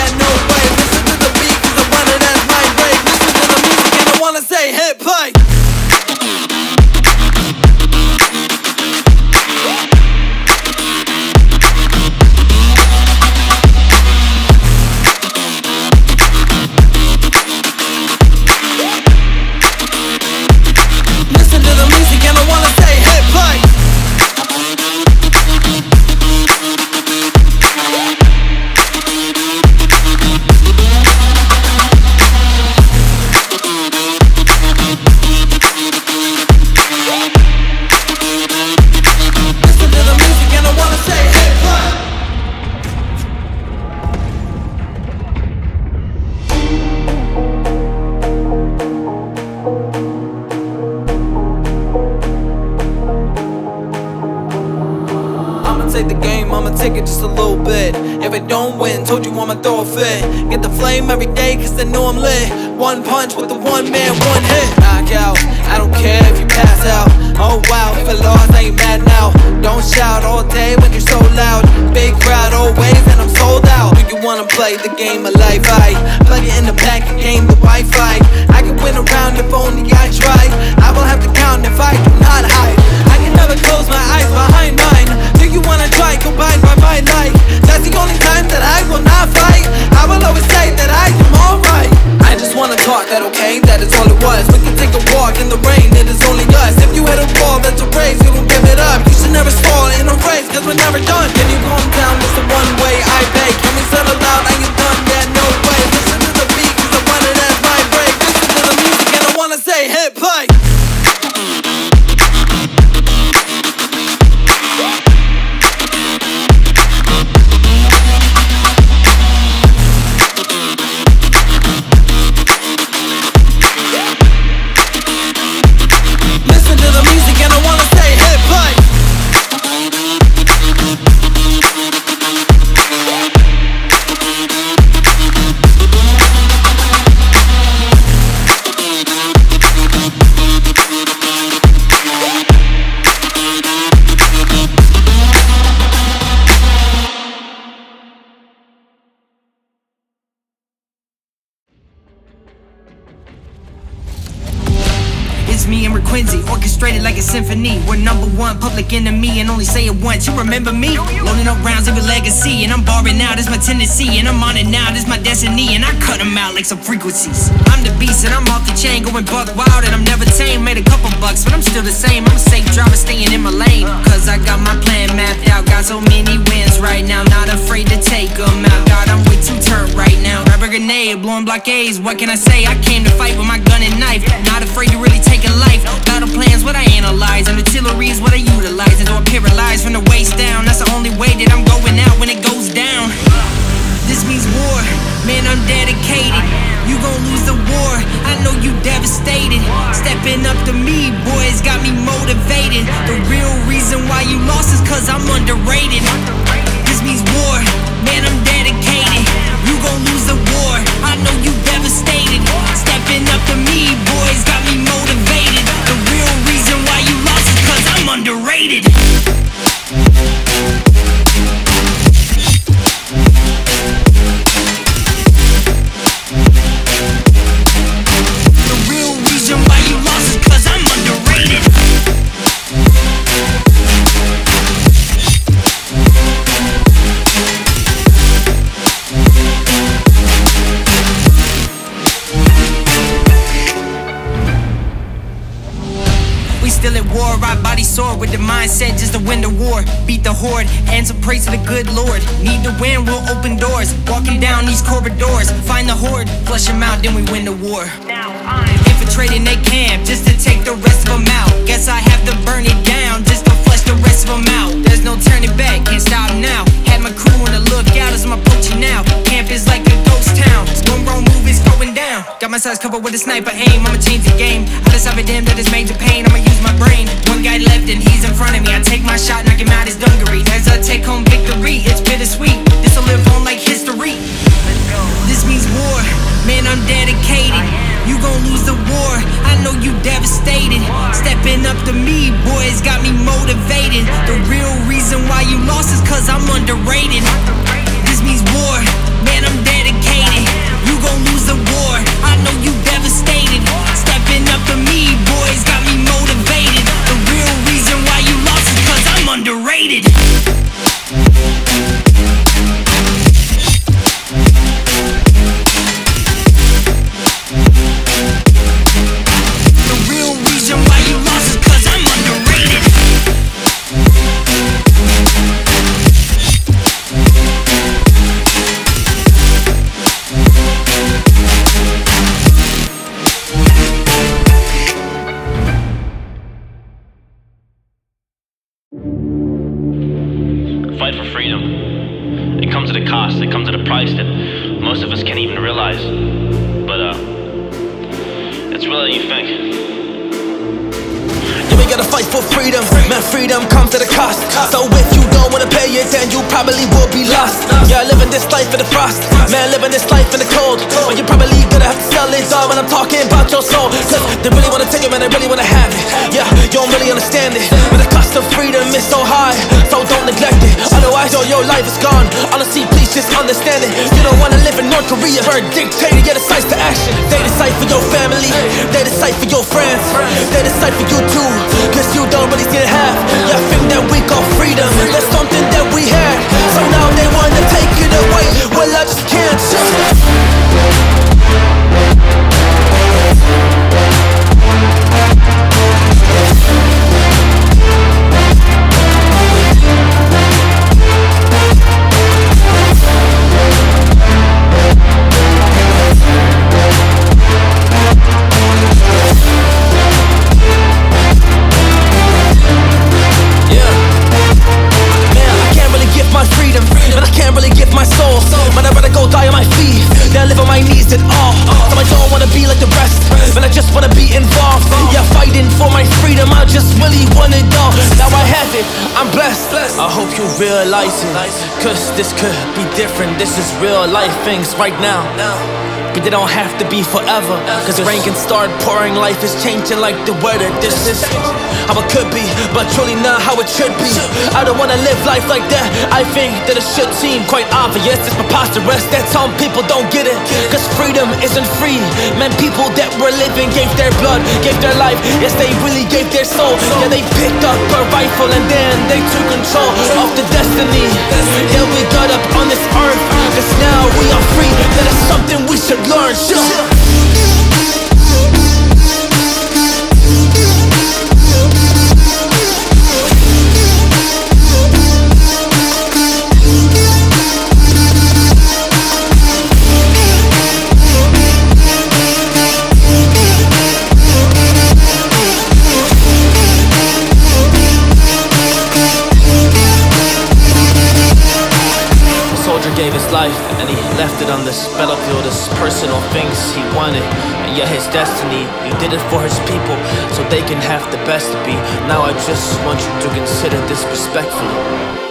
Tendency, and I'm on it now, it's my destiny, and I cut them out like some frequencies. I'm the beast, and I'm off the chain, going buck wild, and I'm never tame. Made a couple bucks, but I'm still the same. I'm a safe driver, staying in my lane. Cause I got my plan mapped out, got so many wins right now, not afraid to take them out. God, I'm way too turned right now. Rubber grenade, blowing blockades, what can I say? I came to fight with my gun and knife, not afraid to really take a life. Battle plans, what I analyze, and artillery is what I utilize. And though I paralyzed from the waist down, that's the only way that I'm going out when it goes down. This means war, man, I'm dedicated. You gon' lose the war, I know you devastated. Stepping up to me, boys, got me motivated. The real reason why you lost is cause I'm underrated. This means war, man, I'm dedicated. You gon' lose the war, I know you devastated. Stepping up to me, boys, got me motivated. Still at war, right body sore with the mindset just to win the war. Beat the horde, hands of praise to the good Lord. Need to win, we'll open doors. Walking down these corridors, find the horde, flush them out, then we win the war. Now I'm infiltrating they camp just to take the rest of them out. Guess I have to burn it down just to rest of them out. There's no turning back, can't stop now. Had my crew on the lookout as I'm approaching now. Camp is like a ghost town. One wrong move is going down. Got my sides covered with a sniper aim. I'ma change the game. I just have a them that is major pain. I'ma use my brain. One guy left and he's in front of me. I take my shot, knock him out his dungaree. There's a take home victory. It's bittersweet. This'll live on like history. This means war. Man, I'm dedicated. You gon' lose the war. I know you devastated. Stepping up to me, boys, got me motivated. The real reason why you lost is cause I'm underrated. This means war. Man, I'm dedicated. You gon' lose the war. I know you devastated. Stepping up to me, boys, got me
Korea, a dictator, yeah, decides to action. They decide for your family, they decide for your friends, they decide for you too. Cause you don't really see the half.
Realize. Cause this could be different. This is real life things right now. But they don't have to be forever. Cause rain can start pouring, life is changing like the weather. This is how it could be, but truly not how it should be. I don't wanna live life like that. I think that it should seem quite obvious. It's preposterous that some people don't get it. Cause freedom isn't free. Man, people that were living gave their blood, gave their life. Yes, they really gave their soul. Yeah, they picked up a rifle and then they took control of the destiny. Yeah, we got up on this earth. Cause now we are free. That is something we should learn. Sure. He did it for his people so they can have the best to be. Now I just want you to consider this respectfully.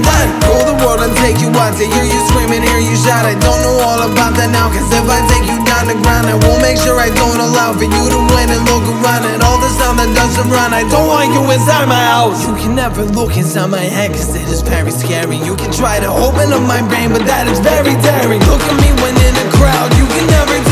And
then rule the world and take you out to hear you screaming, hear you shout. I don't know all about that now, cause if I take you down the ground, I will make sure I don't allow for you to win and look around. And all the sound that doesn't run, I don't want you inside my house. You can never look inside my head, cause it is very scary. You can try to open up my brain, but that is very daring. Look at me when in a crowd, you can never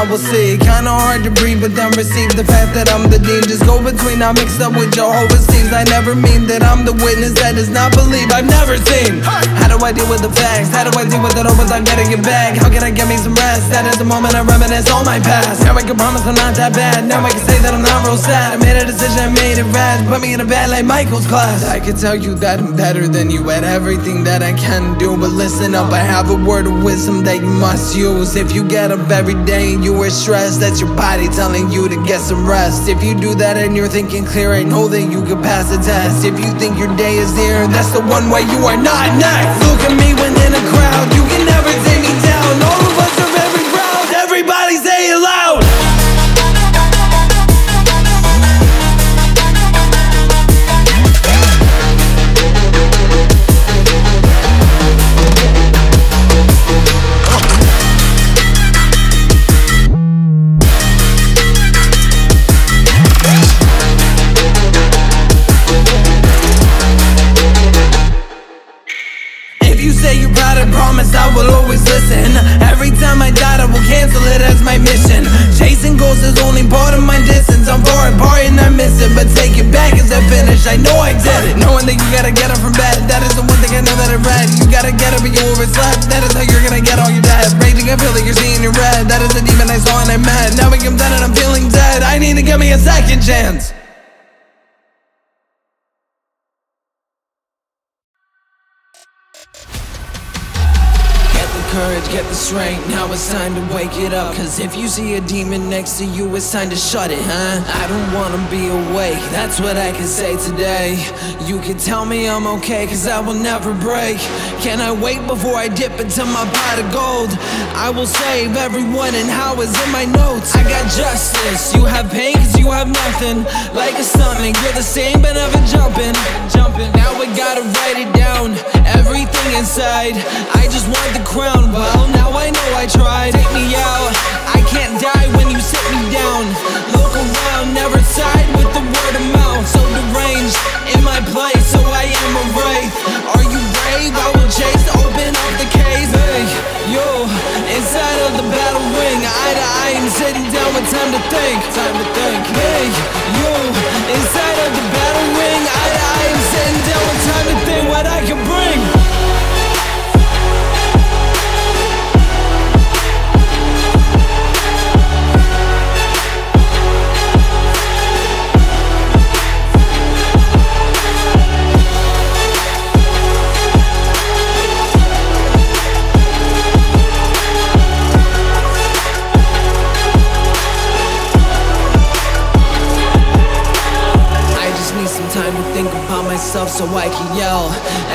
I will see. Kinda hard to breathe, but then receive the fact that I'm the dean. Just go between, I'm mixed up with Jehovah's teams. I never mean that I'm the witness that is not believe I've never seen. How do I deal with the facts? How do I deal with it all without getting it back? How can I get me some rest? That is the moment I reminisce on my past. Now I can promise I'm not that bad. Now I can say that I'm not real sad. I made a decision, I made it rash. Put me in a bed like Michael's class. I can tell you that I'm better than you at everything that I can do. But listen up, I have a word of wisdom that you must use. If you get up every day you are stressed, that's your body telling you to get some rest. If you do that and you're thinking clear, I know that you can pass the test. If you think your day is near, that's the one way you are not next. Look at me when in a crowd, you can never take me down. All of us are very proud, everybody say it loud. Listen. Every time I die, I will cancel it as my mission. Chasing goals is only part of my distance. I'm far apart and I miss it, but take it back as I finish. I know I did it. Knowing that you gotta get up from bed, that is the one thing I know that I read. You gotta get up and you overslept. That is how you're gonna get all your debt. Raging, I feel like you're seeing your red. That is the demon I saw and I met. Now I come down and I'm feeling dead. I need to give me a second chance. Strength, now it's time to wake it up. Cause if you see a demon next to you, it's time to shut it, huh? I don't wanna be awake, that's what I can say today. You can tell me I'm okay, cause I will never break. Can I wait before I dip into my pot of gold? I will save everyone and how is in my notes? I got justice, you have pain cause you have nothing. Like a stomach, you're the same but never jumping. Jumping, now I gotta write it down Everything inside, I just want the crown Well, now I know I tried Take me out, I can't die when you sit me down. Look around, never side with the word of mouth. So deranged, in my place, so I am a wraith. Are you brave? I will chase, open up the case Hey, yo, inside of the battle ring Eye to eye, I'm sitting down with time to think. Time to think. Hey, yo, inside of the battle ring Eye to eye, I'm sitting down with time to think What I can bring so I can yell.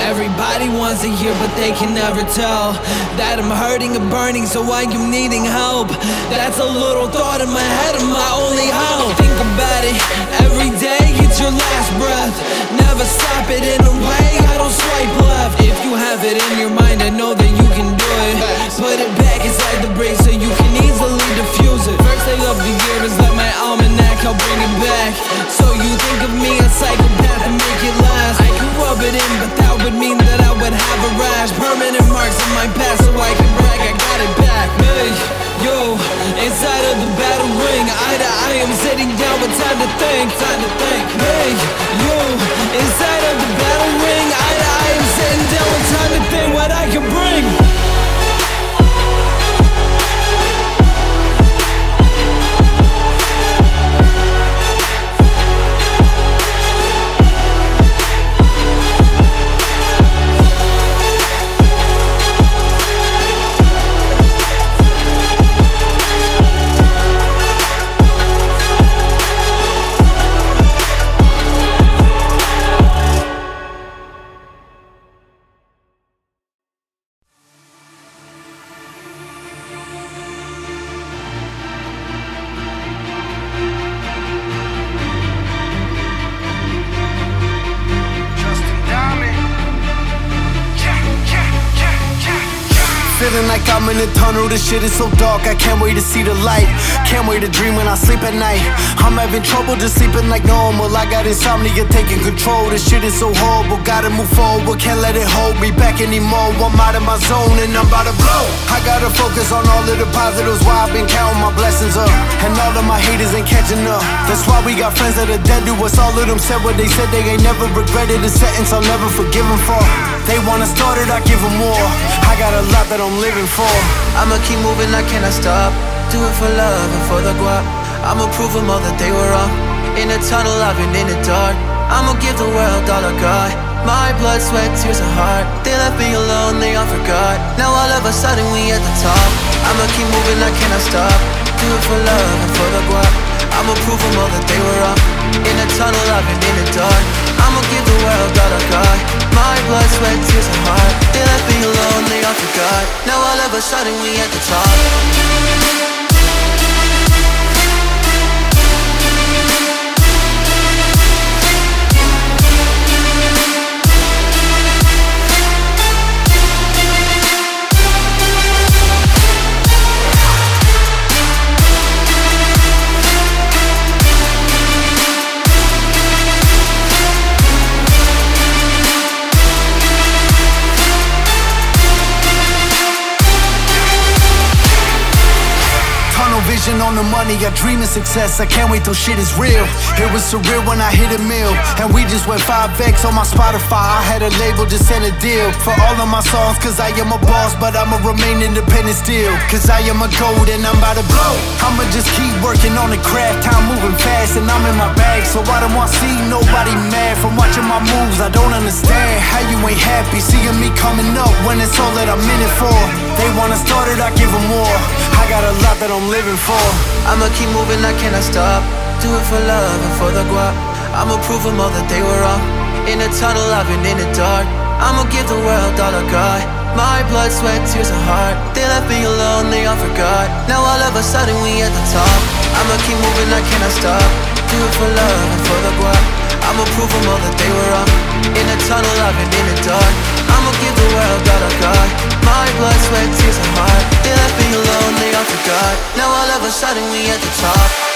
Everybody wants to hear, but they can never tell that I'm hurting and burning, so I am needing help. That's a little thought in my head and my only help. Think about it every day, it's your last breath. Never stop it in a way, I don't swipe left. If you have it in your mind, I know that you can do it. Put it back inside the brain so you can easily diffuse it. First thing of the year is like my almanac, I'll bring it back. So you think of me a psychopath and make it last. I could rub it in, but that would mean that I would have a rash. Permanent marks in my past, so I can brag I got it back. Hey, yo, inside of the battle ring, eye to eye, I'm sitting down with time to think, time to think. Hey, yo, inside of the battle ring, eye to eye, I'm sitting down with time to think what I can bring.
This shit is so dark, I can't wait to see the light. Can't wait to dream when I sleep at night. I'm having trouble just sleeping like normal. I got insomnia taking control. This shit is so horrible. Gotta move forward, can't let it hold me back anymore. I'm out of my zone and I'm about to blow. I gotta focus on all of the positives. Why I've been counting my blessings up, and all of my haters ain't catching up. That's why we got friends that are dead to us. All of them said what they said. They ain't never regretted a sentence. I'll never forgive them for. They wanna start it, I give them more. I got a lot that I'm living for.
I'ma keep moving, I cannot stop. Do it for love and for the guap. I'ma prove them all that they were wrong. In a tunnel, I've been in the dark. I'ma give the world all I got. My blood, sweat, tears, and heart. They left me alone, they all forgot. Now all of a sudden we at the top. I'ma keep moving, I cannot stop. Do it for love and for the guap. I'ma prove them all that they were wrong. In a tunnel, I've been in the dark. I'ma give the world all I got. My blood, sweat, tears, and heart. They left me they all forgot. Now all of a sudden we at the top.
Vision on the money, I dream of success. I can't wait till shit is real. It was surreal when I hit a mill, and we just went 5x on my Spotify. I had a label, just sent a deal for all of my songs, cause I am a boss, but I'ma remain independent still. Cause I am a gold and I'm about to blow. I'ma just keep working on the craft, time moving fast, and I'm in my bag. So I don't want to see nobody mad from watching my moves. I don't understand how you ain't happy seeing me coming up when it's all that I'm in it for. They wanna start it, I give them more. I got a lot that I'm living for.
I'ma keep moving, I cannot stop. Do it for love and for the guap. I'ma prove them all that they were wrong. In the tunnel, I've been in the dark. I'ma give the world all I got. My blood, sweat, tears, and heart. They left me alone, they all forgot. Now all of a sudden we at the top. I'ma keep moving, I cannot stop. Do it for love and for the guap. I'ma prove them all that they were wrong. In the tunnel, I've been in the dark. I'ma give the world all I got. My blood, sweat, tears, and heart. They left me alone, they all forgot. Now all of a sudden we at the top.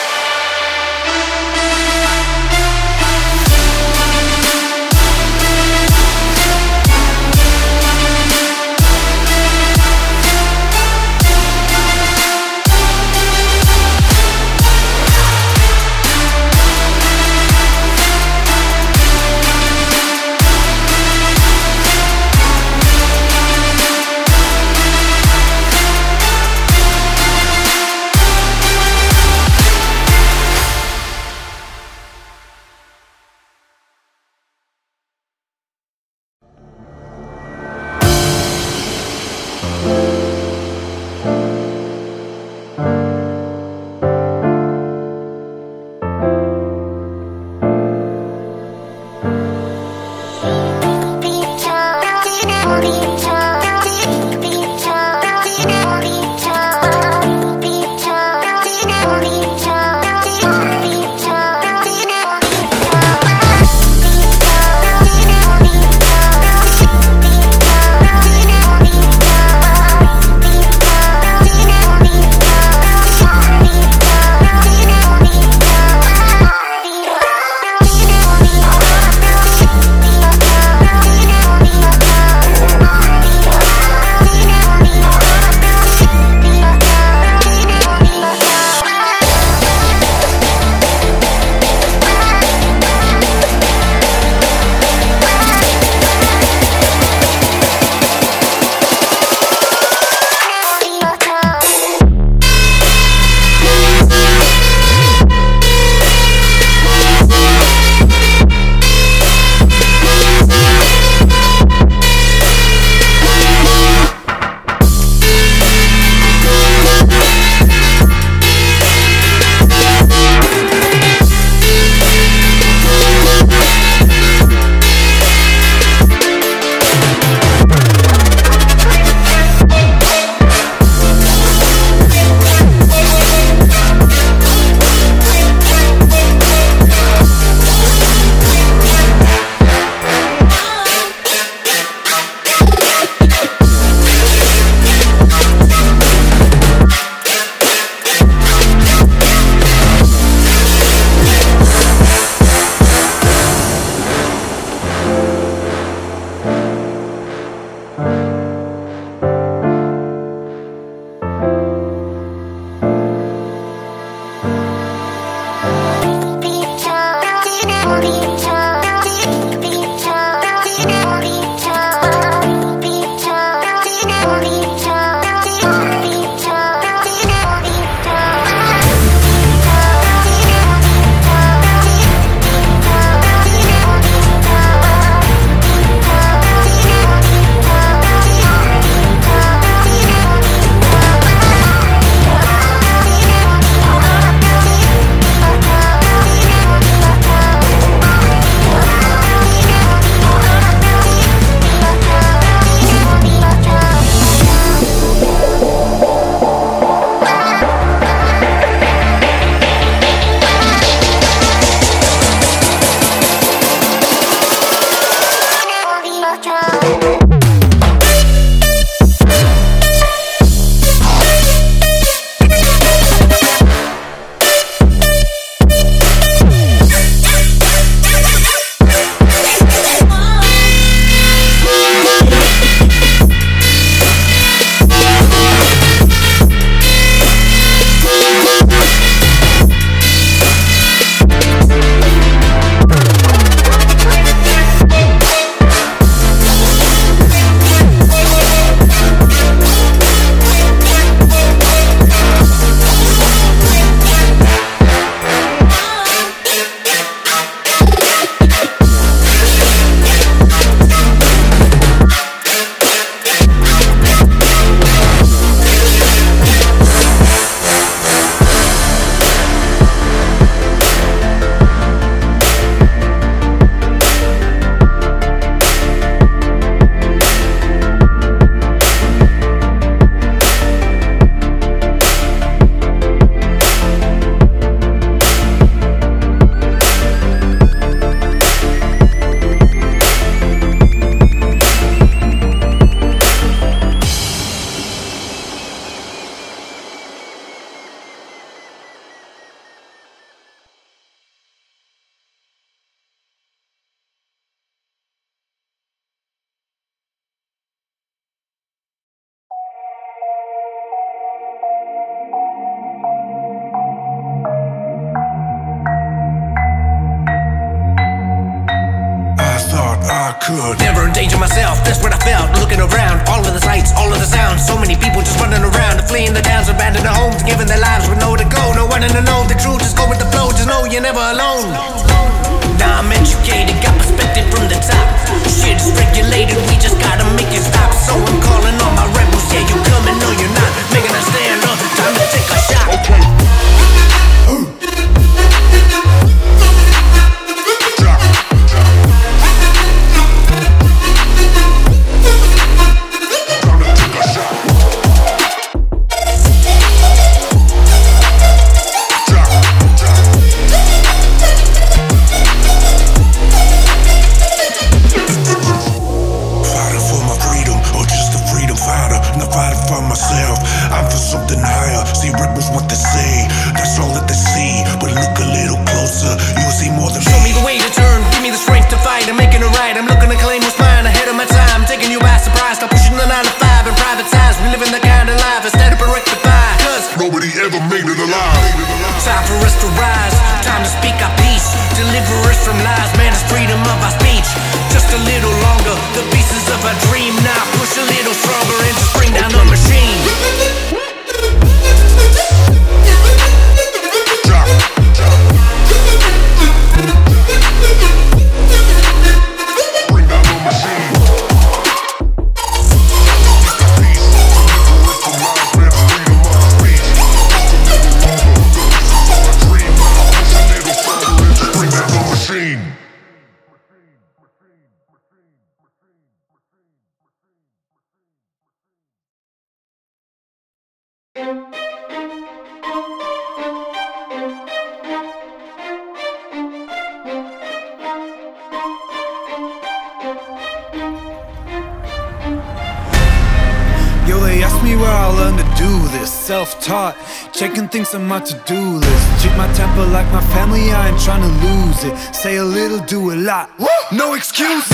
Self-taught, checking things on my to-do list. Treat my temper like my family, I ain't trying to lose it. Say a little, do a lot. No excuses.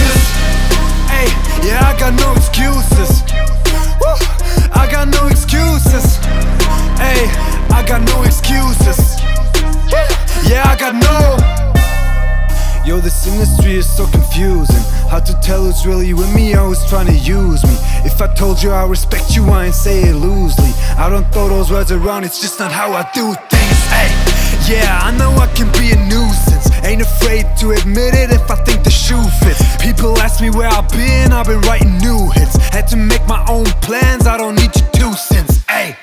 Hey, yeah, I got no excuses. Woo, I got no excuses. Hey, I got no excuses. Yeah, I got no. Yo, this industry is so confusing. Hard to tell who's really with me who's trying to use me. If I told you I respect you, I ain't say it loosely. I don't throw those words around, it's just not how I do things. Hey, yeah, I know I can be a nuisance. Ain't afraid to admit it if I think the shoe fits. People ask me where I've been, I've been writing new hits. Had to make my own plans, I don't need your two cents. Hey,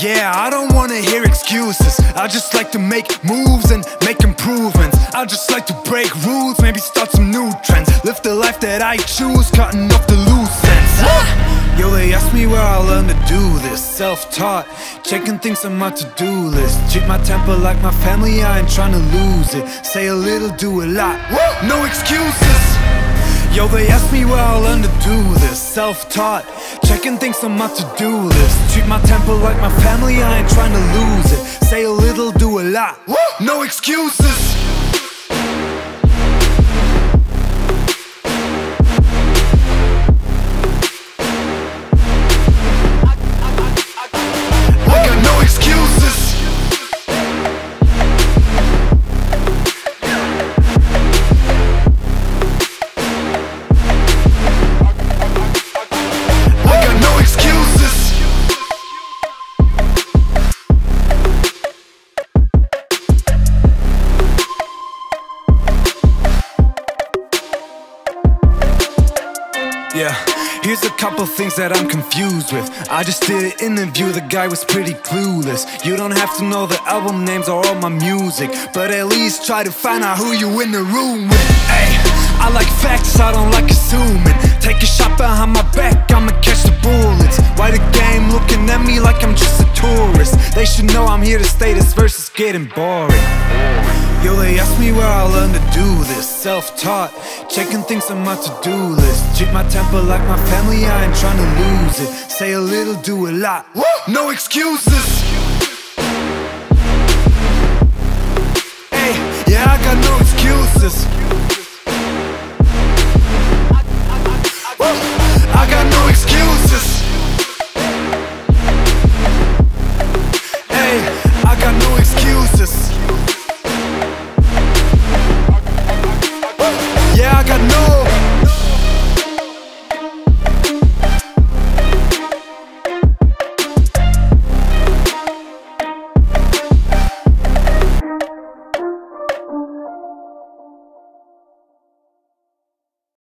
yeah, I don't wanna hear excuses. I just like to make moves and make improvements. I just like to break rules, maybe start some new trends. Live the life that I choose, cutting off the loose ends. Yo, they asked me where I learned to do this. Self-taught, checking things on my to-do list. Treat my temper like my family, I ain't trying to lose it. Say a little, do a lot. No excuses. Yo, they asked me where I learned to do this Self-taught, checking things on my to-do list Treat my temper like my family, I ain't trying to lose it Say a little, do a lot, no excuses couple things that I'm confused with. I just did an interview, the guy was pretty clueless. You don't have to know the album names or all my music, but at least try to find out who you in the room with. I like facts, I don't like assuming. Take a shot behind my back, I'ma catch the bullets. Why the game looking at me like I'm just a tourist? They should know I'm here to stay, this verse is getting boring. Yo, they ask me where I learned to do this. Self-taught, checking things on my to-do list. Check my temper like my family, I ain't trying to lose it. Say a little, do a lot, Woo! no excuses. Hey, yeah, I got no excuses. I got no excuses. Hey, I got no excuses.